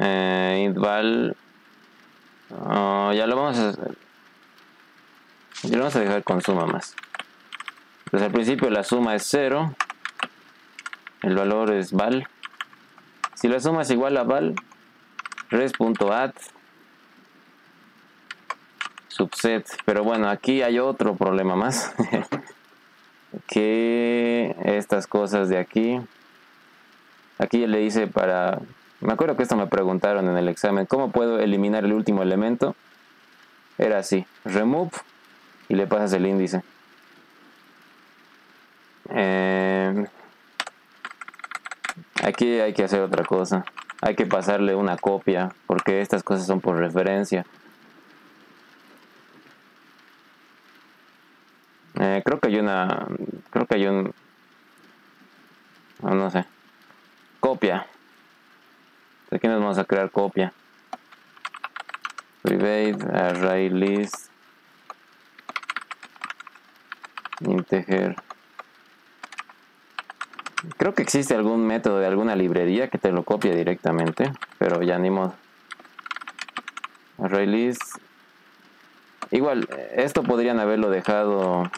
Eh, oh, ya lo vamos a ya lo vamos a dejar con suma más. Entonces al principio la suma es 0. El valor es val. Si la suma es igual a val, res.add subset. Pero bueno, aquí hay otro problema más. [LAUGHS] que estas cosas de aquí. Aquí le hice para... Me acuerdo que esto me preguntaron en el examen. ¿Cómo puedo eliminar el último elemento? Era así. Remove y le pasas el índice. Eh, aquí hay que hacer otra cosa. Hay que pasarle una copia porque estas cosas son por referencia. Eh, creo que hay una. Creo que hay un. No, sé. Copia. Aquí nos vamos a crear copia. Private array list integer. Creo que existe algún método de alguna librería que te lo copie directamente, pero ya ni modo. Release. Igual, esto podrían haberlo dejado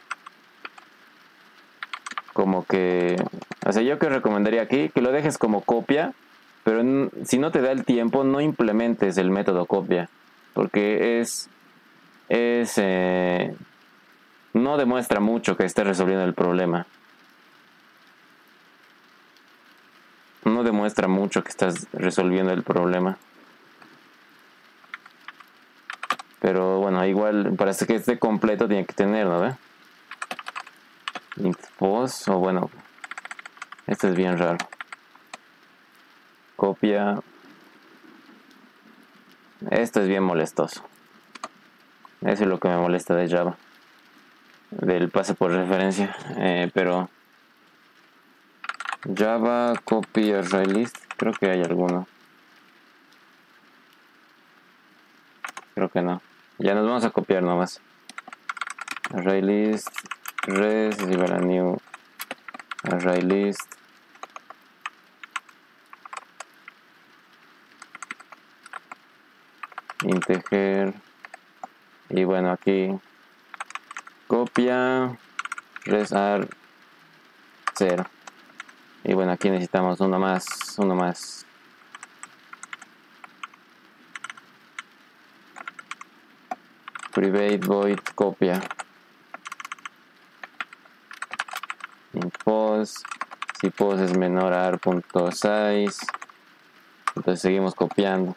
como que... O sea, yo que recomendaría aquí que lo dejes como copia, pero si no te da el tiempo, no implementes el método copia, porque es... es eh, no demuestra mucho que esté resolviendo el problema. No demuestra mucho que estás resolviendo el problema. Pero bueno, igual para que esté completo tiene que tener, ¿no? Int post, o bueno, esto es bien raro. Copia. Esto es bien molestoso. Eso es lo que me molesta de Java del pase por referencia, eh, pero Java copy array list, creo que hay alguno. Creo que no. Ya nos vamos a copiar nomás. Array list, res es igual a new array list. Integer. Y bueno, aquí copia resar 0 y bueno aquí necesitamos uno más uno más. Private void copia. In post si post es menor a size entonces seguimos copiando.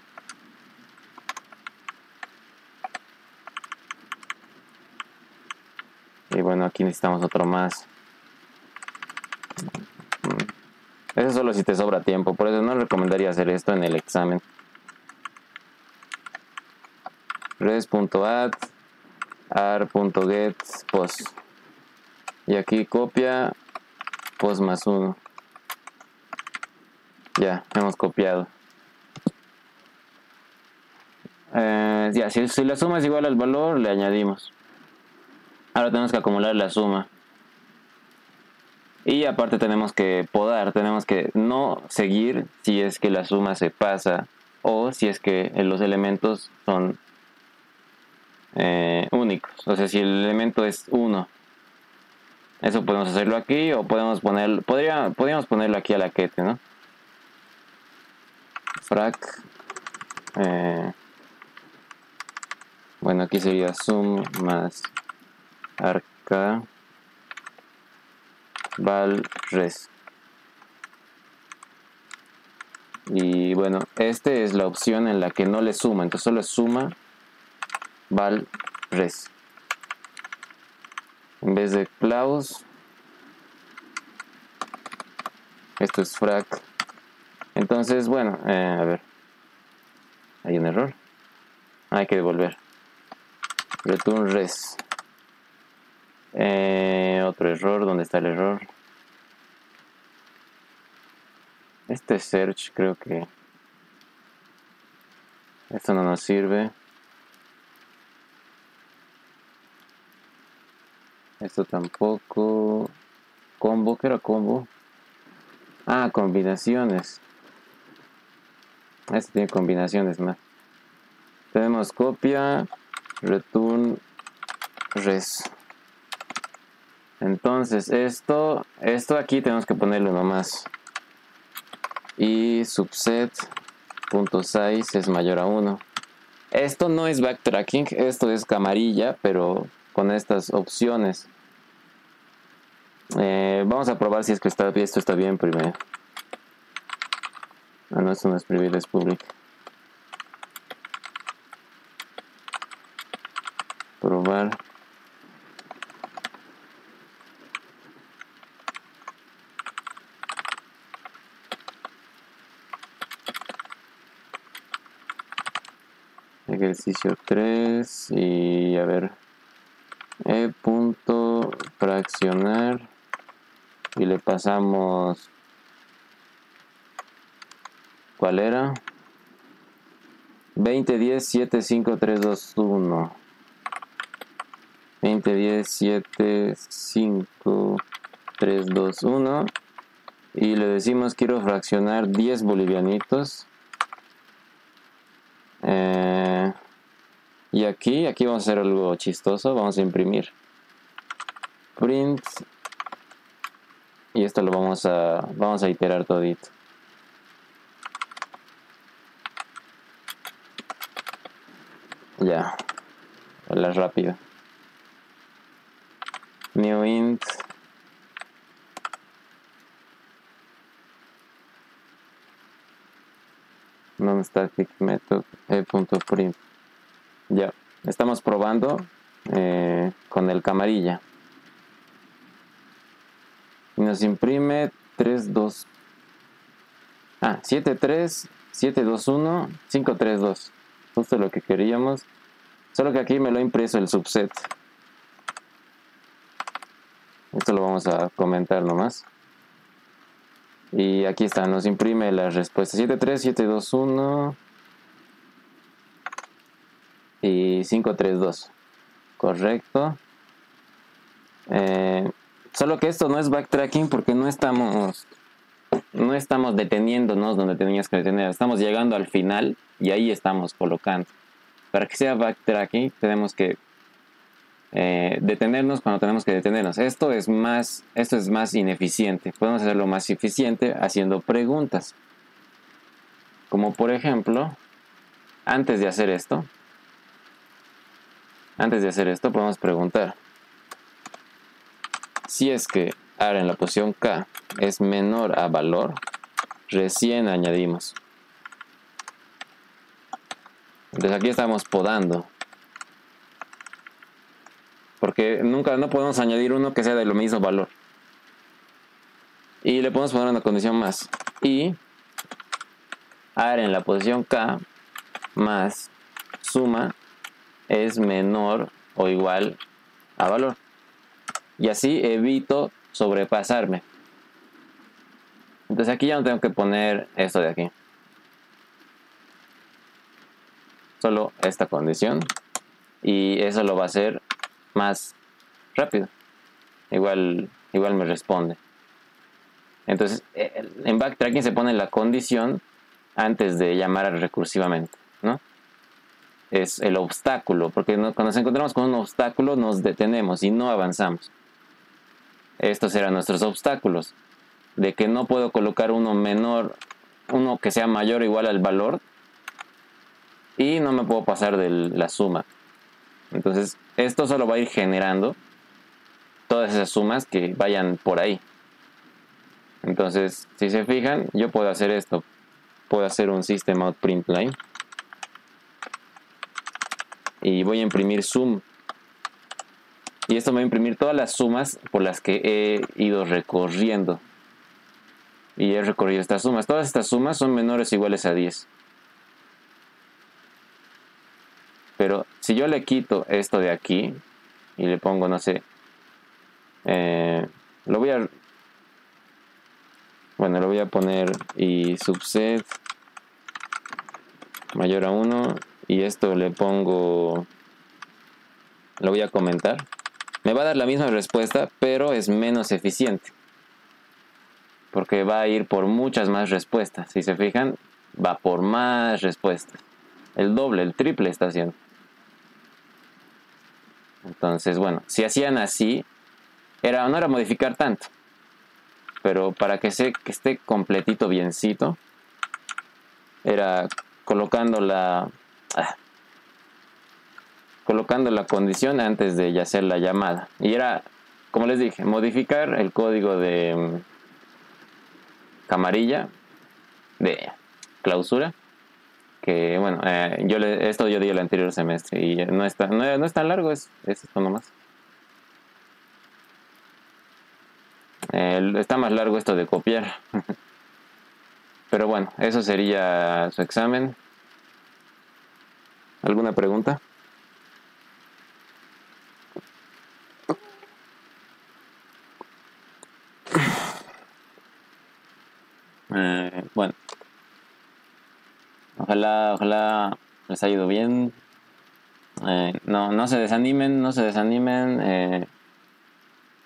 Y bueno, aquí necesitamos otro más. Eso solo si te sobra tiempo, por eso no recomendaría hacer esto en el examen. res.add ar.get post y aquí copia post más uno. Ya hemos copiado. Eh, ya si, si la suma es igual al valor le añadimos. Ahora tenemos que acumular la suma. Y aparte tenemos que podar, tenemos que no seguir si es que la suma se pasa o si es que los elementos son eh, únicos. O sea, si el elemento es 1. Eso podemos hacerlo aquí o podemos poner, podría, podríamos ponerlo aquí a la quete, ¿no? Frac. Eh, bueno, aquí sería sum más arca val res Y bueno, esta es la opción en la que no le suma, entonces solo suma val res. En vez de clause, esto es frac. Entonces, bueno, eh, a ver. Hay un error. Hay que devolver. Return res. Eh, otro error. ¿Dónde está el error? Este search creo que... Esto no nos sirve. Esto tampoco. Combo, ¿qué era combo? Ah, combinaciones. Este tiene combinaciones más. Tenemos copia, return, res. Entonces, esto, esto aquí tenemos que ponerle nomás. Y subset punto size es mayor a 1. Esto no es backtracking, esto es camarilla, pero con estas opciones. Eh, vamos a probar si es que está, esto está bien primero. Ah, no, esto no es privado, es público. Probar. Ejercicio 3 y a ver. E punto fraccionar y le pasamos ¿cuál era? 20 10 7 5 3 2 1 20 10 7 5 3 2 1 y le decimos quiero fraccionar 10 bolivianitos eh, y aquí, aquí vamos a hacer algo chistoso, vamos a imprimir. Print. Y esto lo vamos a, vamos a iterar todito. Ya. Hablar rápido. New int. Non-static method e.print. Ya, estamos probando eh, con el camarilla. Y nos imprime 3, 2. Ah, 7, 3, 7, 2, 1, 5, 3, 2. Justo lo que queríamos. Solo que aquí me lo ha impreso el subset. Esto lo vamos a comentar nomás. Y aquí está, nos imprime la respuesta 73721 y 532. Correcto. Eh, solo que esto no es backtracking porque no estamos no estamos deteniéndonos donde tenías que detener. Estamos llegando al final y ahí estamos colocando. Para que sea backtracking tenemos que eh, detenernos cuando tenemos que detenernos. Esto es más esto es más ineficiente. Podemos hacerlo más eficiente haciendo preguntas. Como por ejemplo, antes de hacer esto, antes de hacer esto podemos preguntar si es que ahora en la posición K es menor a valor, recién añadimos. Entonces aquí estamos podando. Porque nunca no podemos añadir uno que sea de lo mismo valor. Y le podemos poner una condición más. Y ahora en la posición K más suma es menor o igual a valor. Y así evito sobrepasarme. Entonces aquí ya no tengo que poner esto de aquí. Solo esta condición. Y eso lo va a hacer más rápido. Igual, igual me responde. Entonces, eh, en backtracking se pone la condición antes de llamar recursivamente. Es el obstáculo, porque cuando nos encontramos con un obstáculo nos detenemos y no avanzamos. Estos eran nuestros obstáculos, de que no puedo colocar uno menor, uno que sea mayor o igual al valor, y no me puedo pasar de la suma. Entonces, esto solo va a ir generando todas esas sumas que vayan por ahí. Entonces, si se fijan, yo puedo hacer esto. puedo hacer un system out line y voy a imprimir sum y esto me va a imprimir todas las sumas por las que he ido recorriendo. Y he recorrido estas sumas. Todas estas sumas son menores o iguales a 10 pero si yo le quito esto de aquí y le pongo no sé eh, lo voy a bueno, lo voy a poner y subset mayor a 1 y esto le pongo lo voy a comentar. Me va a dar la misma respuesta pero es menos eficiente porque va a ir por muchas más respuestas. Si se fijan va por más respuestas. El doble el triple está haciendo. Entonces bueno si hacían así era no era modificar tanto pero para que, se, que esté completito biencito era colocando la colocando la condición antes de hacer la llamada y era como les dije modificar el código de mm, camarilla de clausura que bueno eh, yo le, esto yo di el anterior semestre y no está no, es tan largo es esto nomás está más largo esto de copiar. [LAUGHS] Pero bueno, eso sería su examen. ¿Alguna pregunta? Eh, bueno, ojalá, ojalá les haya ido bien. Eh, no, no se desanimen, no se desanimen. Eh,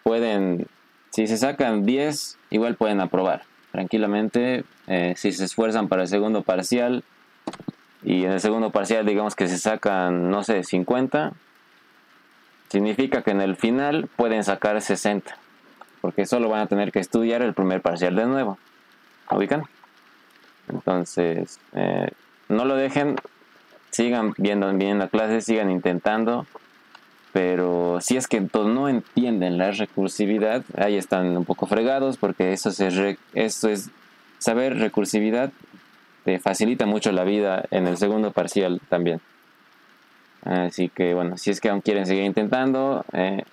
pueden si se sacan 10, igual pueden aprobar tranquilamente. Eh, si se esfuerzan para el segundo parcial y en el segundo parcial digamos que se sacan, no sé, 50, significa que en el final pueden sacar 60, porque solo van a tener que estudiar el primer parcial de nuevo. ¿Ubican? Entonces, eh, no lo dejen, sigan viendo bien la clase, sigan intentando pero si es que no entienden la recursividad, ahí están un poco fregados porque eso, se eso es saber recursividad te facilita mucho la vida en el segundo parcial también. Así que bueno, si es que aún quieren seguir intentando, eh,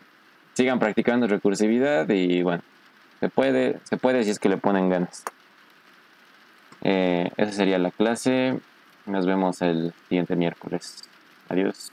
sigan practicando recursividad y bueno, se puede, se puede si es que le ponen ganas. Eh, esa sería la clase. Nos vemos el siguiente miércoles. Adiós.